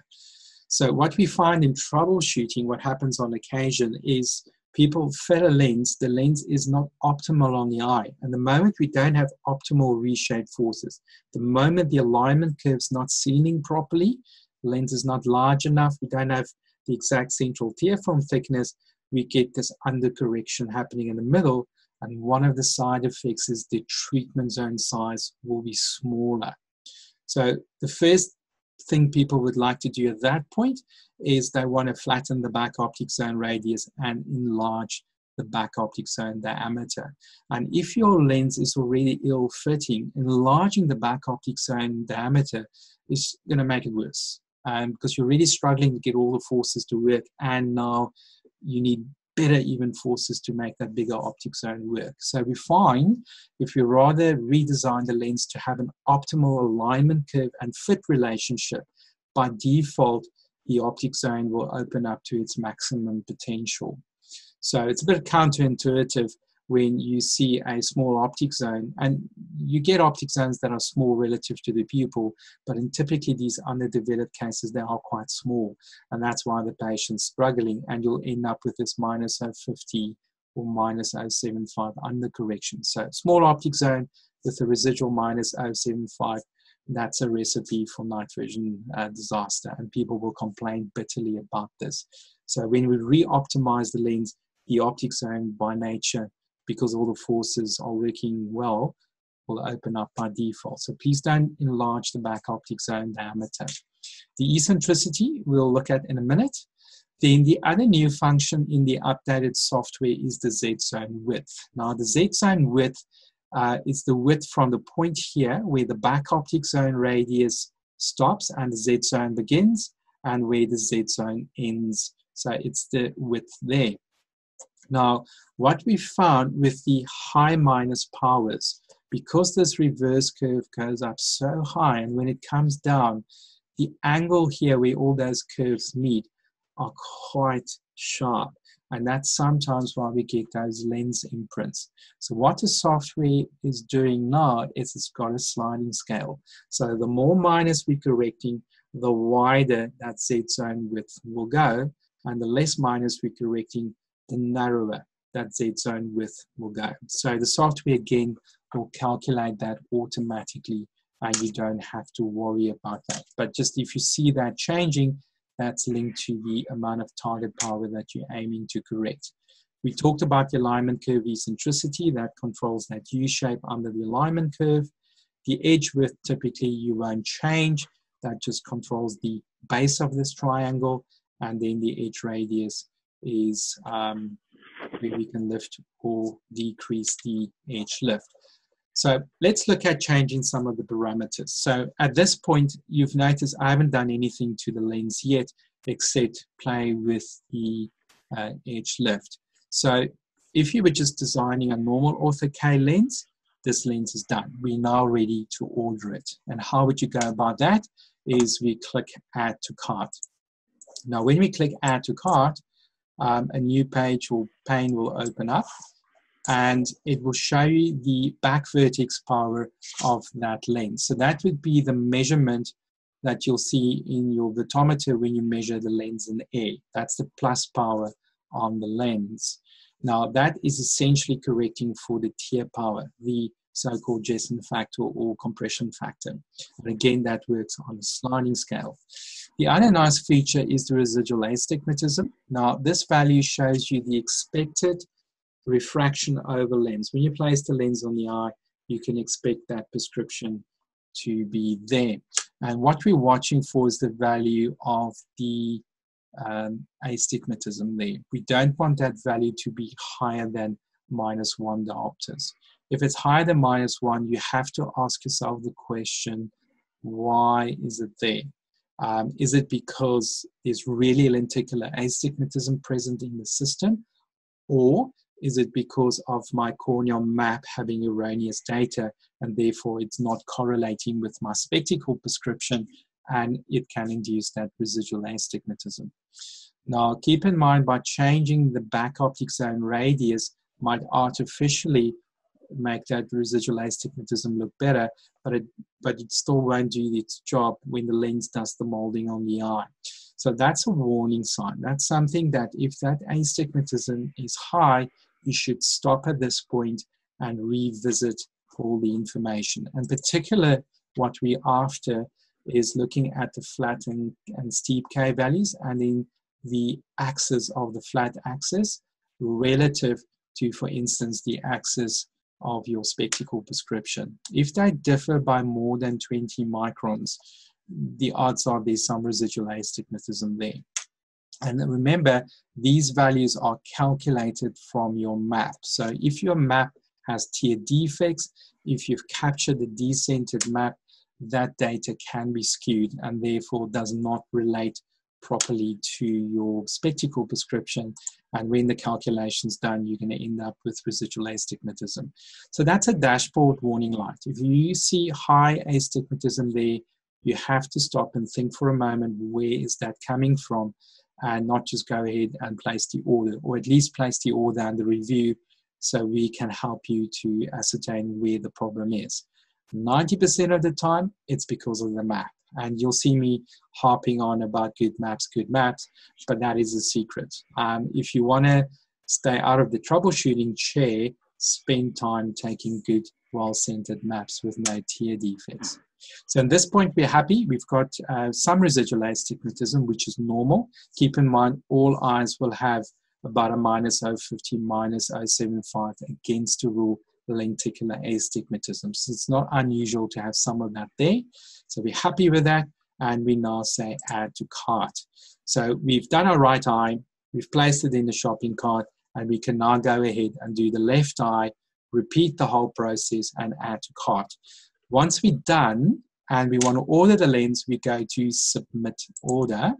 So what we find in troubleshooting, what happens on occasion is people fit a lens, the lens is not optimal on the eye. And the moment we don't have optimal reshape forces, the moment the alignment curve's not sealing properly, the lens is not large enough, we don't have the exact central tear film thickness, we get this undercorrection happening in the middle. And one of the side effects is the treatment zone size will be smaller. So the first thing people would like to do at that point is they want to flatten the back optic zone radius and enlarge the back optic zone diameter. And if your lens is already ill fitting, enlarging the back optic zone diameter is going to make it worse um, because you're really struggling to get all the forces to work. And now you need better even forces to make that bigger optic zone work. So we find if you rather redesign the lens to have an optimal alignment curve and fit relationship, by default, the optic zone will open up to its maximum potential. So it's a bit counterintuitive when you see a small optic zone and you get optic zones that are small relative to the pupil but in typically these underdeveloped cases they are quite small and that's why the patient's struggling and you'll end up with this minus 050 or minus 075 under correction. So small optic zone with a residual minus 075 that's a recipe for night vision uh, disaster and people will complain bitterly about this. So when we re-optimize the lens the optic zone by nature because all the forces are working well, will open up by default. So please don't enlarge the back optic zone diameter. The eccentricity we'll look at in a minute. Then the other new function in the updated software is the Z-zone width. Now the Z-zone width uh, is the width from the point here where the back optic zone radius stops and the Z-zone begins and where the Z-zone ends. So it's the width there. Now, what we found with the high minus powers, because this reverse curve goes up so high, and when it comes down, the angle here where all those curves meet are quite sharp. And that's sometimes why we get those lens imprints. So what the software is doing now is it's got a sliding scale. So the more minus we're correcting, the wider that Z zone width will go. And the less minus we're correcting, narrower that Z zone width will go. So the software again will calculate that automatically and you don't have to worry about that. But just if you see that changing, that's linked to the amount of target power that you're aiming to correct. We talked about the alignment curve eccentricity that controls that U shape under the alignment curve. The edge width typically you won't change. That just controls the base of this triangle. And then the edge radius is um, we can lift or decrease the edge lift. So let's look at changing some of the parameters. So at this point, you've noticed I haven't done anything to the lens yet, except play with the uh, edge lift. So if you were just designing a normal Ortho K lens, this lens is done. We're now ready to order it. And how would you go about that? Is we click add to cart. Now when we click add to cart, um, a new page or pane will open up and it will show you the back vertex power of that lens. So that would be the measurement that you'll see in your vertometer when you measure the lens in air. That's the plus power on the lens. Now that is essentially correcting for the tear power, the so-called Jessen factor or compression factor. And again, that works on a sliding scale. The other nice feature is the residual astigmatism. Now this value shows you the expected refraction over lens. When you place the lens on the eye, you can expect that prescription to be there. And what we're watching for is the value of the um, astigmatism there. We don't want that value to be higher than minus one diopters. If it's higher than minus one, you have to ask yourself the question, why is it there? Um, is it because there's really lenticular astigmatism present in the system? Or is it because of my corneal map having erroneous data and therefore it's not correlating with my spectacle prescription and it can induce that residual astigmatism. Now, keep in mind by changing the back optic zone radius might artificially make that residual astigmatism look better, but it, but it still won't do its job when the lens does the molding on the eye. So that's a warning sign. That's something that if that astigmatism is high, you should stop at this point and revisit all the information. And particular, what we're after is looking at the flat and, and steep K values and in the axis of the flat axis relative to, for instance, the axis of your spectacle prescription. If they differ by more than 20 microns, the odds are there's some residual astigmatism there. And remember, these values are calculated from your map. So if your map has tear defects, if you've captured the decentered map, that data can be skewed and therefore does not relate properly to your spectacle prescription. And when the calculation's done, you're going to end up with residual astigmatism. So that's a dashboard warning light. If you see high astigmatism there, you have to stop and think for a moment, where is that coming from? and not just go ahead and place the order, or at least place the order under review so we can help you to ascertain where the problem is. 90% of the time, it's because of the map. And you'll see me harping on about good maps, good maps, but that is a secret. Um, if you want to stay out of the troubleshooting chair, spend time taking good, well centered maps with no tear defects. So at this point, we're happy. We've got uh, some residual astigmatism, which is normal. Keep in mind, all eyes will have about a minus 050, minus 075 against the rule lenticular astigmatism. So it's not unusual to have some of that there. So we're happy with that. And we now say add to cart. So we've done our right eye, we've placed it in the shopping cart, and we can now go ahead and do the left eye, repeat the whole process, and add to cart. Once we're done and we want to order the lens, we go to submit order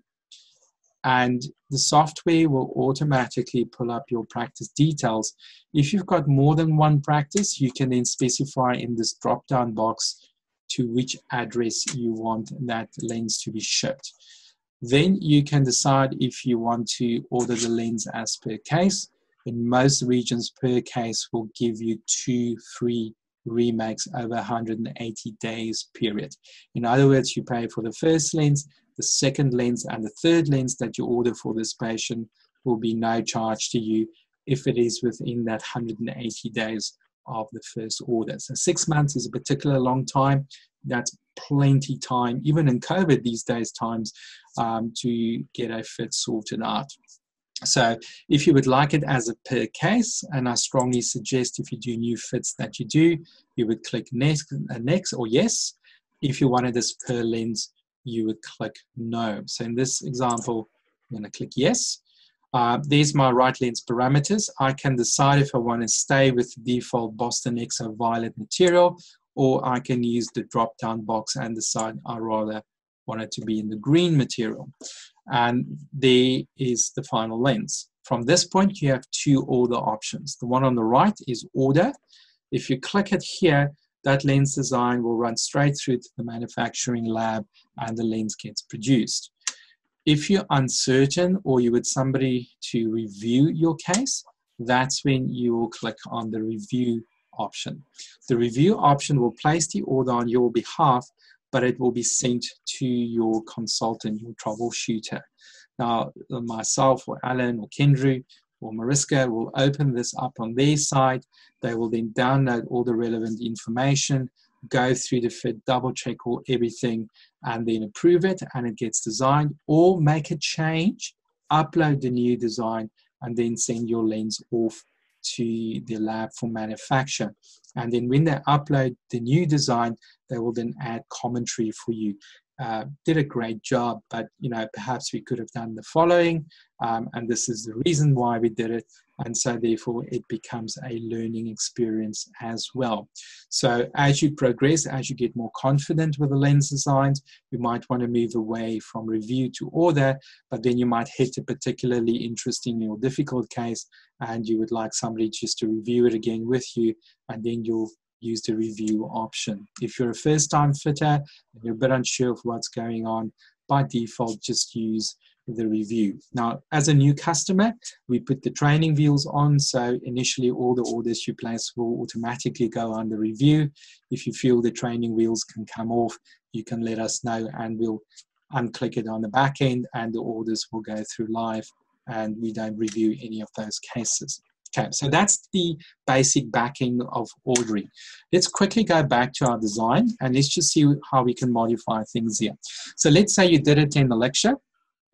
and the software will automatically pull up your practice details. If you've got more than one practice, you can then specify in this drop down box to which address you want that lens to be shipped. Then you can decide if you want to order the lens as per case. In most regions, per case will give you two free remakes over 180 days period. In other words, you pay for the first lens, the second lens, and the third lens that you order for this patient will be no charge to you if it is within that 180 days of the first order. So six months is a particular long time. That's plenty time, even in COVID these days times, um, to get a fit sorted out. So if you would like it as a per case, and I strongly suggest if you do new fits that you do, you would click next, uh, next or yes. If you wanted this per lens, you would click no. So in this example, I'm going to click yes. Uh, these my right lens parameters. I can decide if I want to stay with the default Boston XO Violet material, or I can use the drop down box and decide I rather want it to be in the green material and there is the final lens. From this point, you have two order options. The one on the right is order. If you click it here, that lens design will run straight through to the manufacturing lab and the lens gets produced. If you're uncertain or you would somebody to review your case, that's when you will click on the review option. The review option will place the order on your behalf but it will be sent to your consultant, your troubleshooter. Now, myself or Alan or Kendra or Mariska will open this up on their site. They will then download all the relevant information, go through the fit, double check all everything, and then approve it, and it gets designed, or make a change, upload the new design, and then send your lens off to the lab for manufacture. And then when they upload the new design, they will then add commentary for you. Uh, did a great job, but you know perhaps we could have done the following, um, and this is the reason why we did it, and so therefore it becomes a learning experience as well. So as you progress, as you get more confident with the lens designs, you might want to move away from review to order, but then you might hit a particularly interesting or difficult case, and you would like somebody just to review it again with you, and then you'll use the review option. If you're a first time fitter and you're a bit unsure of what's going on, by default, just use the review. Now, as a new customer, we put the training wheels on, so initially all the orders you place will automatically go the review. If you feel the training wheels can come off, you can let us know and we'll unclick it on the back end and the orders will go through live and we don't review any of those cases. Okay, so that's the basic backing of ordering. Let's quickly go back to our design and let's just see how we can modify things here. So let's say you did attend the lecture.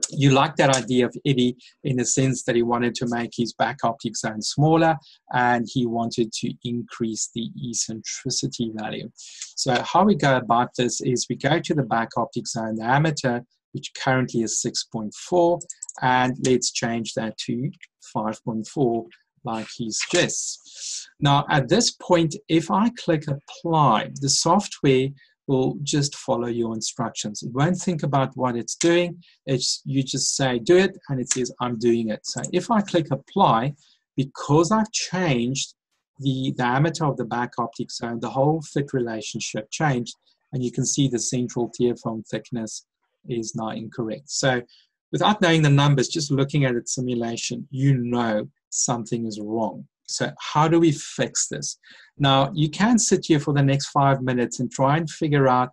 You like that idea of Eddie in the sense that he wanted to make his back optic zone smaller and he wanted to increase the eccentricity value. So how we go about this is we go to the back optic zone diameter, which currently is 6.4, and let's change that to 5.4 like he suggests. Now, at this point, if I click apply, the software will just follow your instructions. It won't think about what it's doing. It's, you just say, do it, and it says, I'm doing it. So if I click apply, because I've changed the diameter of the back optic zone, the whole fit relationship changed, and you can see the central tear film thickness is now incorrect. So without knowing the numbers, just looking at its simulation, you know something is wrong. So, how do we fix this? Now, you can sit here for the next five minutes and try and figure out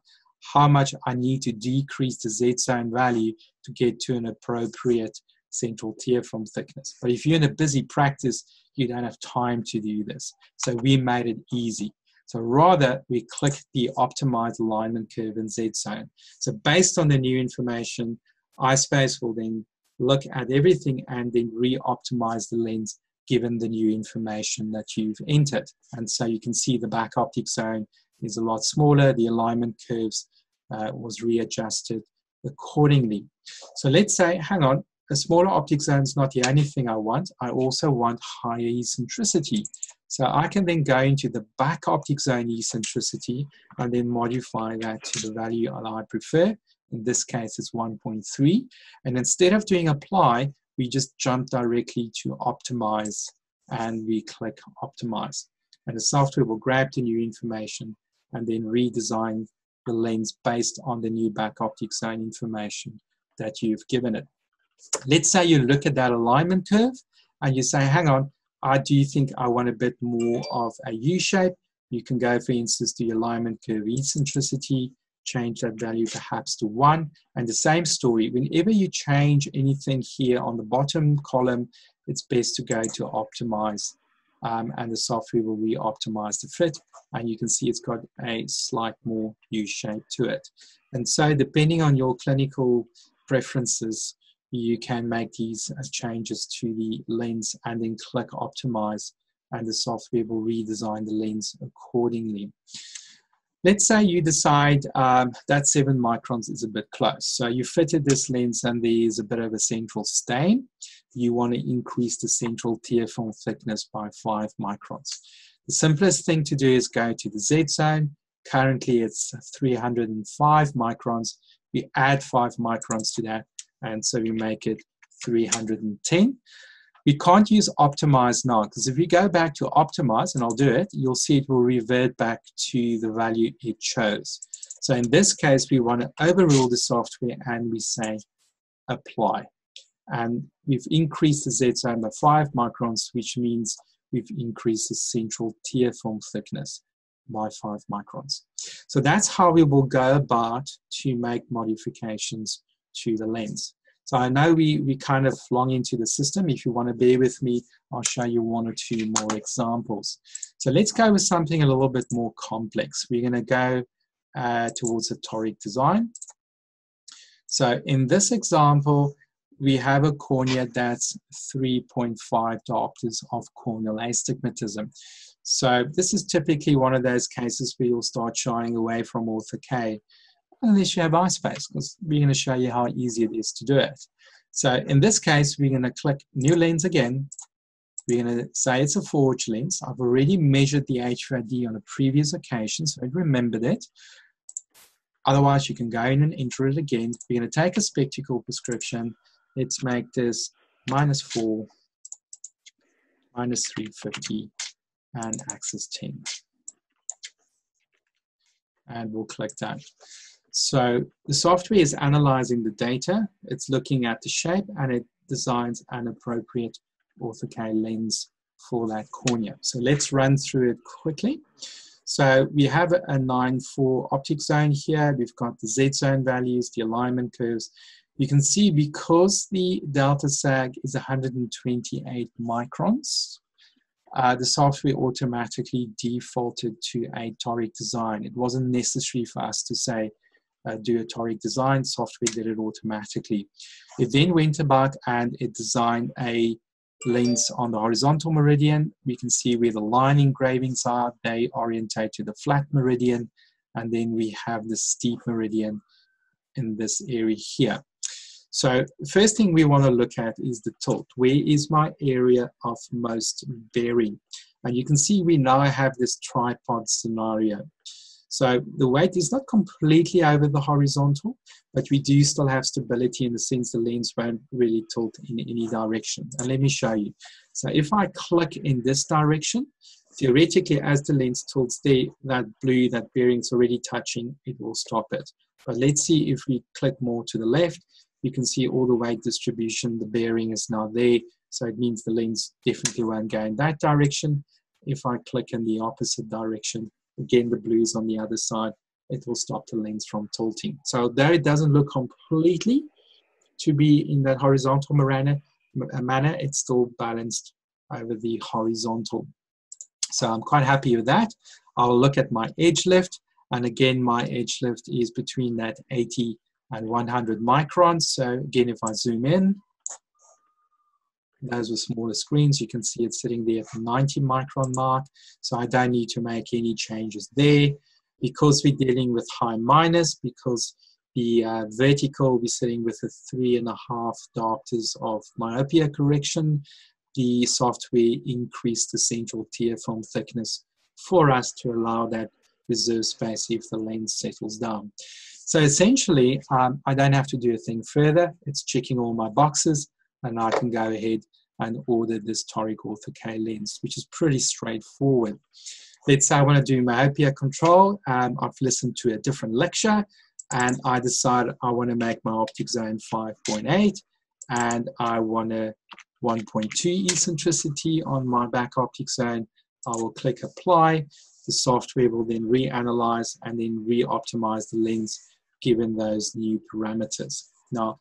how much I need to decrease the Z zone value to get to an appropriate central tear film thickness. But if you're in a busy practice, you don't have time to do this. So, we made it easy. So rather, we click the optimized alignment curve in Z zone. So based on the new information, EyeSpace will then look at everything and then re-optimize the lens given the new information that you've entered. And so you can see the back optic zone is a lot smaller. The alignment curves uh, was readjusted accordingly. So let's say, hang on, a smaller optic zone is not the only thing I want. I also want higher eccentricity. So I can then go into the back optic zone eccentricity and then modify that to the value that I prefer. In this case, it's 1.3. And instead of doing apply, we just jump directly to optimize and we click optimize. And the software will grab the new information and then redesign the lens based on the new back optic zone information that you've given it. Let's say you look at that alignment curve and you say, hang on, I do think I want a bit more of a U shape. You can go, for instance, to alignment curve eccentricity, change that value perhaps to one. And the same story, whenever you change anything here on the bottom column, it's best to go to optimize um, and the software will re-optimize the fit. And you can see it's got a slight more U shape to it. And so depending on your clinical preferences, you can make these uh, changes to the lens and then click optimize and the software will redesign the lens accordingly. Let's say you decide um, that seven microns is a bit close. So you fitted this lens and there's a bit of a central stain. You want to increase the central tear film thickness by five microns. The simplest thing to do is go to the Z zone. Currently it's 305 microns. We add five microns to that and so we make it 310. We can't use optimize now because if we go back to optimize, and I'll do it, you'll see it will revert back to the value it chose. So in this case, we want to overrule the software and we say apply. And we've increased the Z zone by five microns, which means we've increased the central tear film thickness by five microns. So that's how we will go about to make modifications to the lens. So I know we, we kind of long into the system. If you want to bear with me, I'll show you one or two more examples. So let's go with something a little bit more complex. We're going to go uh, towards a toric design. So in this example, we have a cornea that's 3.5 diopters of corneal astigmatism. So this is typically one of those cases where you'll start shying away from ortho-K unless you have EyeSpace, because we're going to show you how easy it is to do it. So in this case, we're going to click New Lens again. We're going to say it's a forged lens. I've already measured the HVD on a previous occasion, so I remembered it. Otherwise, you can go in and enter it again. We're going to take a spectacle prescription. Let's make this minus 4, minus 350, and axis 10. And we'll click that. So the software is analyzing the data, it's looking at the shape, and it designs an appropriate ortho-K lens for that cornea. So let's run through it quickly. So we have a 9-4 optic zone here. We've got the Z zone values, the alignment curves. You can see because the delta sag is 128 microns, uh, the software automatically defaulted to a toric design. It wasn't necessary for us to say uh, do a toric design. Software did it automatically. It then went about and it designed a lens on the horizontal meridian. We can see where the line engravings are. They orientate to the flat meridian. And then we have the steep meridian in this area here. So first thing we want to look at is the tilt. Where is my area of most bearing? And you can see we now have this tripod scenario. So the weight is not completely over the horizontal, but we do still have stability in the sense the lens won't really tilt in any direction. And let me show you. So if I click in this direction, theoretically as the lens tilts there, that blue, that bearing's already touching, it will stop it. But let's see if we click more to the left, you can see all the weight distribution, the bearing is now there. So it means the lens definitely won't go in that direction. If I click in the opposite direction, Again, the blues on the other side. It will stop the lens from tilting. So there it doesn't look completely to be in that horizontal manner, manner. It's still balanced over the horizontal. So I'm quite happy with that. I'll look at my edge lift. And again, my edge lift is between that 80 and 100 microns. So again, if I zoom in, those with smaller screens, you can see it sitting there at the 90 micron mark. So I don't need to make any changes there. Because we're dealing with high minus, because the uh, vertical, we're sitting with a three and a half diopters of myopia correction. The software increased the central tear film thickness for us to allow that reserve space if the lens settles down. So essentially, um, I don't have to do a thing further. It's checking all my boxes and I can go ahead and order this toric ortho-K lens, which is pretty straightforward. Let's say I want to do myopia control. Um, I've listened to a different lecture and I decide I want to make my optic zone 5.8 and I want a 1.2 eccentricity on my back optic zone. I will click apply. The software will then reanalyze and then re-optimize the lens given those new parameters. Now,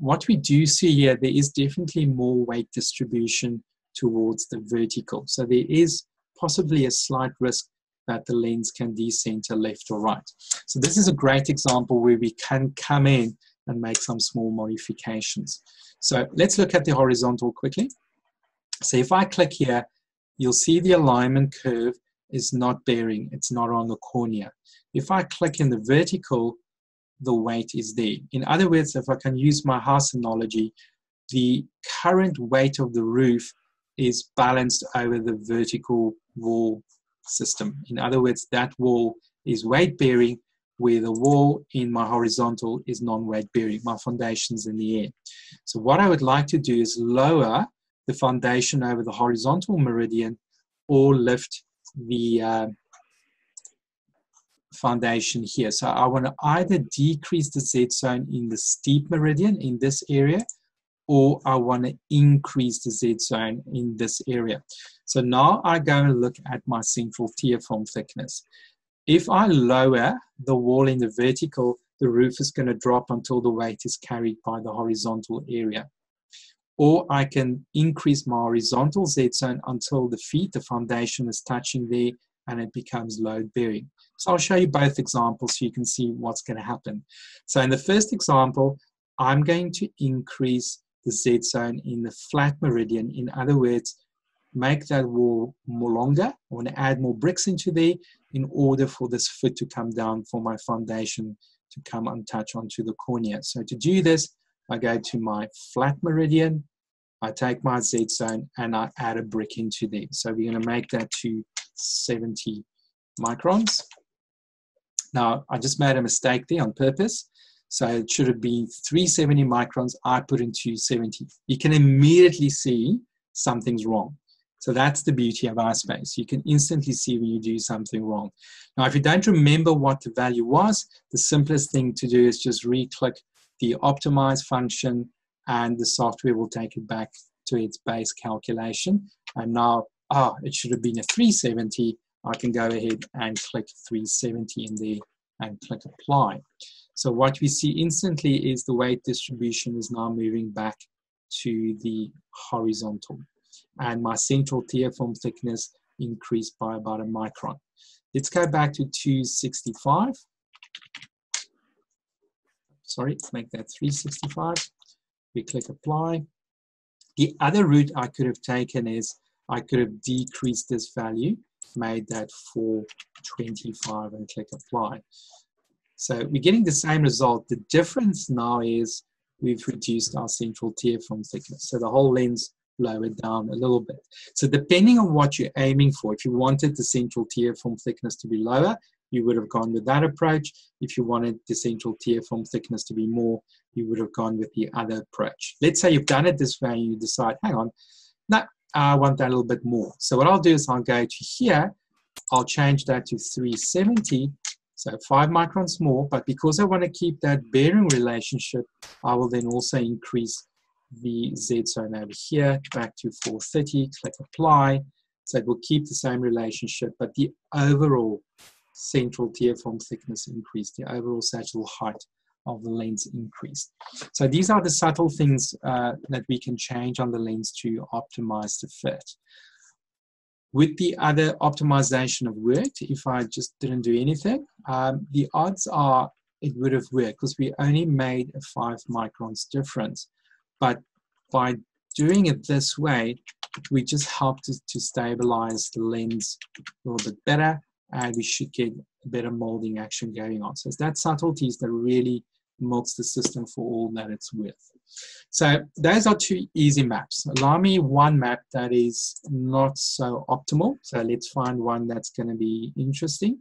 what we do see here, there is definitely more weight distribution towards the vertical. So there is possibly a slight risk that the lens can decenter left or right. So this is a great example where we can come in and make some small modifications. So let's look at the horizontal quickly. So if I click here, you'll see the alignment curve is not bearing, it's not on the cornea. If I click in the vertical, the weight is there. In other words, if I can use my house analogy, the current weight of the roof is balanced over the vertical wall system. In other words, that wall is weight bearing where the wall in my horizontal is non-weight bearing. My foundation's in the air. So what I would like to do is lower the foundation over the horizontal meridian or lift the uh, foundation here. So I want to either decrease the Z zone in the steep meridian in this area or I want to increase the Z zone in this area. So now I go and look at my central film thickness. If I lower the wall in the vertical, the roof is going to drop until the weight is carried by the horizontal area. Or I can increase my horizontal Z zone until the feet, the foundation is touching there and it becomes load bearing. So I'll show you both examples so you can see what's going to happen. So in the first example, I'm going to increase the Z zone in the flat meridian. In other words, make that wall more longer. I want to add more bricks into there in order for this foot to come down for my foundation to come and touch onto the cornea. So to do this, I go to my flat meridian, I take my Z zone and I add a brick into there. So we're going to make that to 70 microns. Now, I just made a mistake there on purpose. So it should have been 370 microns. I put in 270. You can immediately see something's wrong. So that's the beauty of EyeSpace. You can instantly see when you do something wrong. Now, if you don't remember what the value was, the simplest thing to do is just re-click the optimize function and the software will take it back to its base calculation. And now, ah, it should have been a 370. I can go ahead and click 370 in there and click apply. So what we see instantly is the weight distribution is now moving back to the horizontal. And my central tear film thickness increased by about a micron. Let's go back to 265. Sorry, make that 365. We click apply. The other route I could have taken is I could have decreased this value, made that 425 and click apply. So we're getting the same result. The difference now is we've reduced our central tear film thickness. So the whole lens lowered down a little bit. So depending on what you're aiming for, if you wanted the central tear film thickness to be lower, you would have gone with that approach. If you wanted the central tear film thickness to be more, you would have gone with the other approach. Let's say you've done it this way and you decide, hang on, no, I want that a little bit more. So what I'll do is I'll go to here, I'll change that to 370 so five microns more, but because I want to keep that bearing relationship, I will then also increase the Z zone over here back to 430, click apply. So it will keep the same relationship, but the overall central tear film thickness increased, the overall sagittal height of the lens increased. So these are the subtle things uh, that we can change on the lens to optimize the fit. With the other optimization of work, if I just didn't do anything, um, the odds are it would have worked because we only made a five microns difference. But by doing it this way, we just helped to stabilize the lens a little bit better and we should get a better molding action going on. So it's that subtleties that really molds the system for all that it's worth. So those are two easy maps. Allow me one map that is not so optimal. So let's find one that's going to be interesting.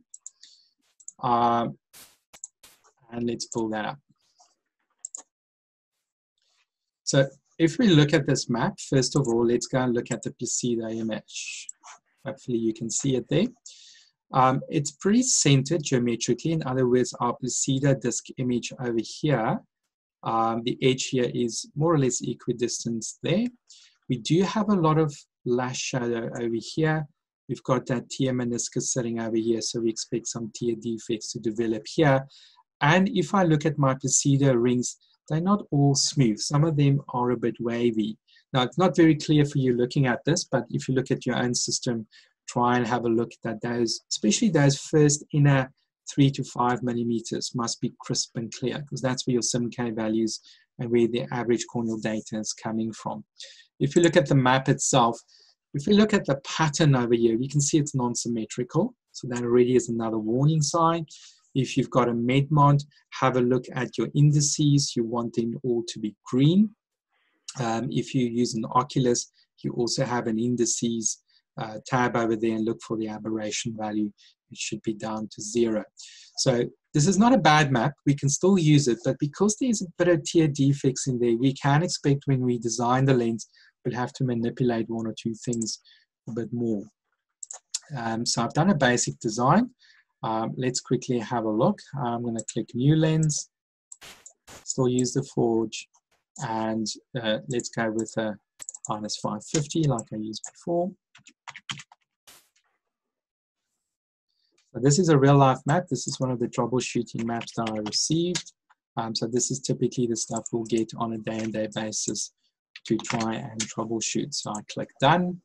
Uh, and let's pull that up. So if we look at this map, first of all, let's go and look at the Placido image. Hopefully you can see it there. Um, it's pretty centered geometrically. In other words, our Placido disk image over here, um, the edge here is more or less equidistant there. We do have a lot of lash shadow over here. We've got that tear meniscus sitting over here, so we expect some tear defects to develop here. And if I look at my Placido rings, they're not all smooth. Some of them are a bit wavy. Now, it's not very clear for you looking at this, but if you look at your own system, try and have a look at those, especially those first inner three to five millimeters must be crisp and clear because that's where your SIMK values and where the average corneal data is coming from. If you look at the map itself, if you look at the pattern over here, you can see it's non-symmetrical. So that already is another warning sign. If you've got a Medmont, have a look at your indices. You want them all to be green. Um, if you use an Oculus, you also have an indices uh, tab over there and look for the aberration value. It should be down to zero. So this is not a bad map. We can still use it, but because there's a bit of tear defects in there, we can expect when we design the lens, we'll have to manipulate one or two things a bit more. Um, so I've done a basic design. Um, let's quickly have a look. I'm going to click new lens, still use the Forge, and uh, let's go with a minus 550 like I used before. So this is a real life map. This is one of the troubleshooting maps that I received. Um, so this is typically the stuff we'll get on a day-and-day -day basis to try and troubleshoot. So I click done.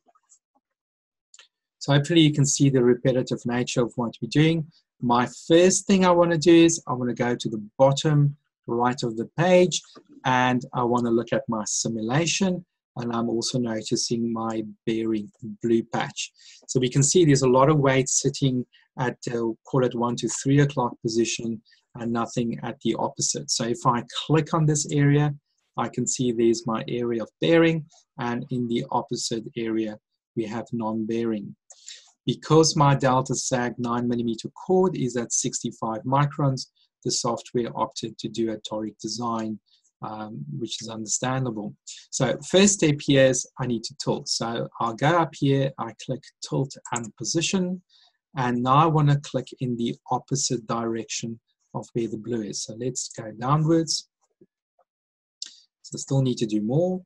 So hopefully you can see the repetitive nature of what we're doing. My first thing I want to do is I want to go to the bottom right of the page and I want to look at my simulation and I'm also noticing my bearing blue patch. So we can see there's a lot of weight sitting at, uh, call it one to three o'clock position and nothing at the opposite. So if I click on this area, I can see there's my area of bearing and in the opposite area, we have non-bearing. Because my delta sag 9 millimeter chord is at 65 microns, the software opted to do a toric design um, which is understandable. So first step here is I need to tilt. So I'll go up here, I click tilt and position, and now I want to click in the opposite direction of where the blue is. So let's go downwards. So still need to do more.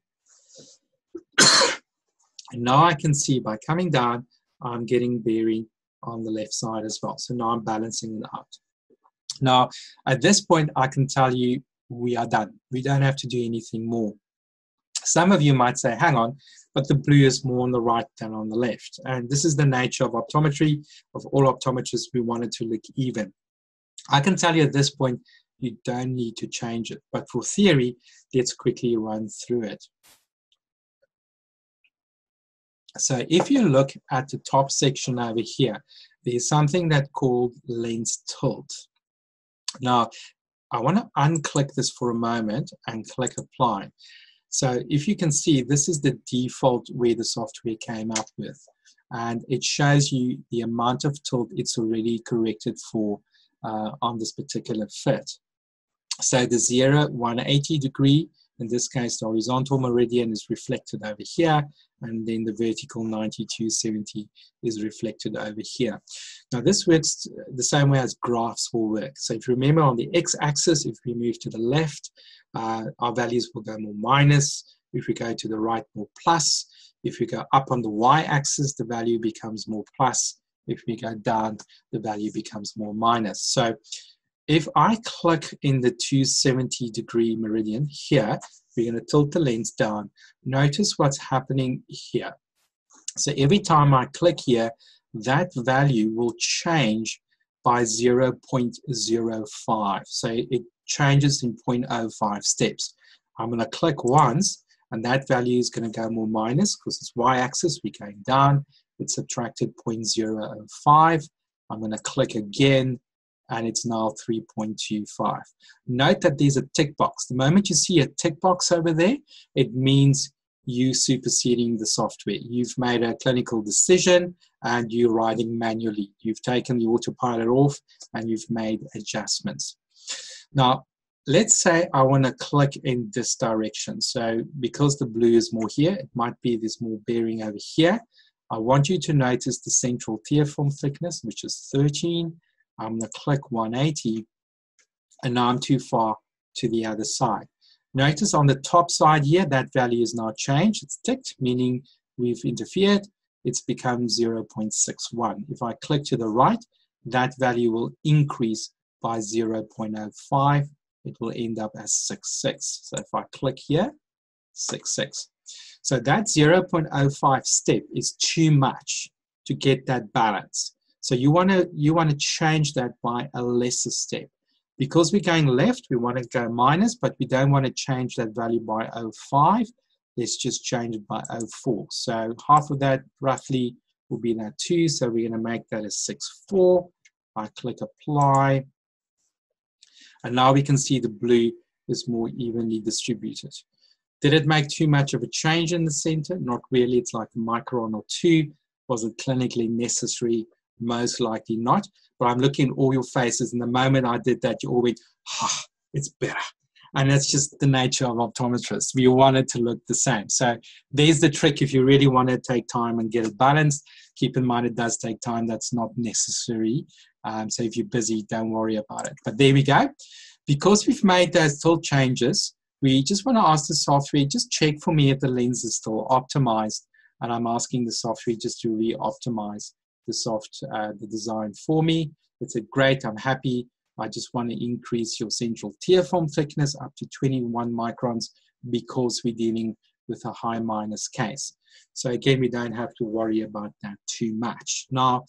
and now I can see by coming down, I'm getting bearing on the left side as well. So now I'm balancing it out. Now, at this point, I can tell you we are done. We don't have to do anything more. Some of you might say, hang on, but the blue is more on the right than on the left. And this is the nature of optometry, of all optometrists who wanted to look even. I can tell you at this point, you don't need to change it. But for theory, let's quickly run through it. So if you look at the top section over here, there's something that called lens tilt. Now, I want to unclick this for a moment and click apply. So if you can see, this is the default where the software came up with. And it shows you the amount of tilt it's already corrected for uh, on this particular fit. So the 0, 180 degree, in this case the horizontal meridian is reflected over here, and then the vertical 9270 is reflected over here. Now this works the same way as graphs will work. So if you remember on the x-axis, if we move to the left, uh, our values will go more minus. If we go to the right, more plus. If we go up on the y-axis, the value becomes more plus. If we go down, the value becomes more minus. So if I click in the 270 degree meridian here, we're going to tilt the lens down. Notice what's happening here. So every time I click here, that value will change by 0.05. So it changes in 0.05 steps. I'm going to click once, and that value is going to go more minus because it's y-axis, we're going down. It's subtracted 0.005. I'm going to click again, and it's now 3.25. Note that there's a tick box. The moment you see a tick box over there, it means you superseding the software. You've made a clinical decision and you're writing manually. You've taken the autopilot off and you've made adjustments. Now, let's say I want to click in this direction. So because the blue is more here, it might be there's more bearing over here. I want you to notice the central tear film thickness, which is 13. I'm going to click 180, and now I'm too far to the other side. Notice on the top side here, that value is now changed. It's ticked, meaning we've interfered. It's become 0.61. If I click to the right, that value will increase by 0.05. It will end up as 66. So if I click here, 66. So that 0.05 step is too much to get that balance. So you want to you want to change that by a lesser step. Because we're going left, we want to go minus, but we don't want to change that value by 0.5. Let's just change it by 0.4. So half of that roughly will be that 2. So we're going to make that a 6.4. I click apply. And now we can see the blue is more evenly distributed. Did it make too much of a change in the center? Not really. It's like a micron or two. Was it clinically necessary? Most likely not. But I'm looking at all your faces, and the moment I did that, you all went, it's better. And that's just the nature of optometrists. We want it to look the same. So there's the trick if you really want to take time and get it balanced. Keep in mind it does take time. That's not necessary. Um, so if you're busy, don't worry about it. But there we go. Because we've made those little changes, we just want to ask the software, just check for me if the lens is still optimized. And I'm asking the software just to re-optimize the soft, uh, the design for me. It's a great, I'm happy. I just want to increase your central tear film thickness up to 21 microns because we're dealing with a high minus case. So again, we don't have to worry about that too much. Now,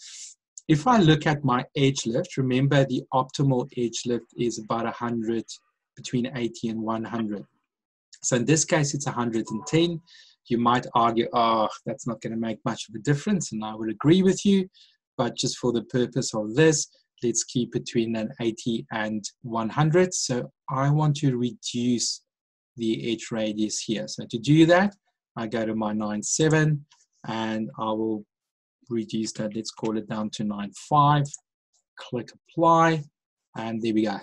if I look at my edge lift, remember the optimal edge lift is about 100 between 80 and 100. So in this case, it's 110. You might argue, oh, that's not going to make much of a difference, and I would agree with you. But just for the purpose of this, let's keep between an 80 and 100. So I want to reduce the edge radius here. So to do that, I go to my 9.7 and I will reduce that. Let's call it down to 9.5. Click apply, and there we go.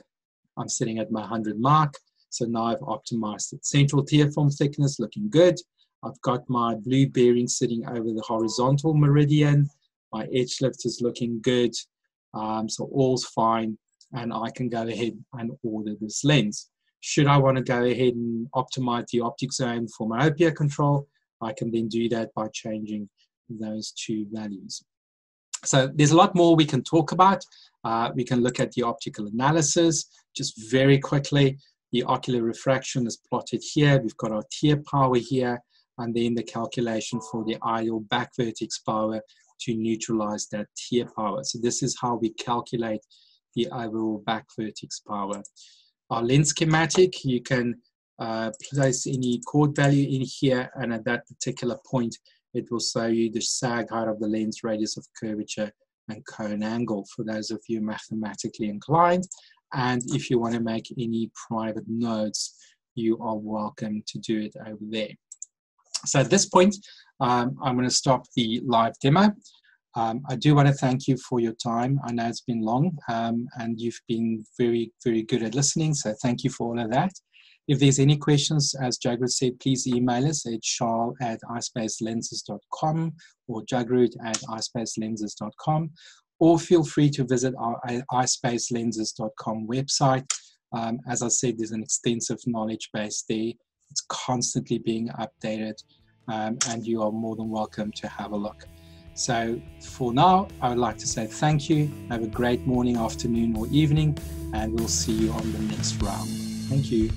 I'm sitting at my 100 mark. So now I've optimized it. Central tear film thickness looking good. I've got my blue bearing sitting over the horizontal meridian. My edge lift is looking good. Um, so all's fine. And I can go ahead and order this lens. Should I want to go ahead and optimize the optic zone for myopia control, I can then do that by changing those two values. So there's a lot more we can talk about. Uh, we can look at the optical analysis just very quickly. The ocular refraction is plotted here. We've got our tear power here, and then the calculation for the ideal back vertex power to neutralize that tear power. So this is how we calculate the overall back vertex power. Our lens schematic, you can uh, place any chord value in here, and at that particular point, it will show you the sag height of the lens, radius of curvature, and cone angle for those of you mathematically inclined. And if you want to make any private notes, you are welcome to do it over there. So at this point, um, I'm going to stop the live demo. Um, I do want to thank you for your time. I know it's been long um, and you've been very, very good at listening. So thank you for all of that. If there's any questions, as Jagrup said, please email us at charles at eyeSpaceLenses.com or jagrut at eyeSpaceLenses.com, or feel free to visit our eyeSpaceLenses.com website. Um, as I said, there's an extensive knowledge base there. It's constantly being updated, um, and you are more than welcome to have a look. So for now, I would like to say thank you. Have a great morning, afternoon, or evening, and we'll see you on the next round. Thank you.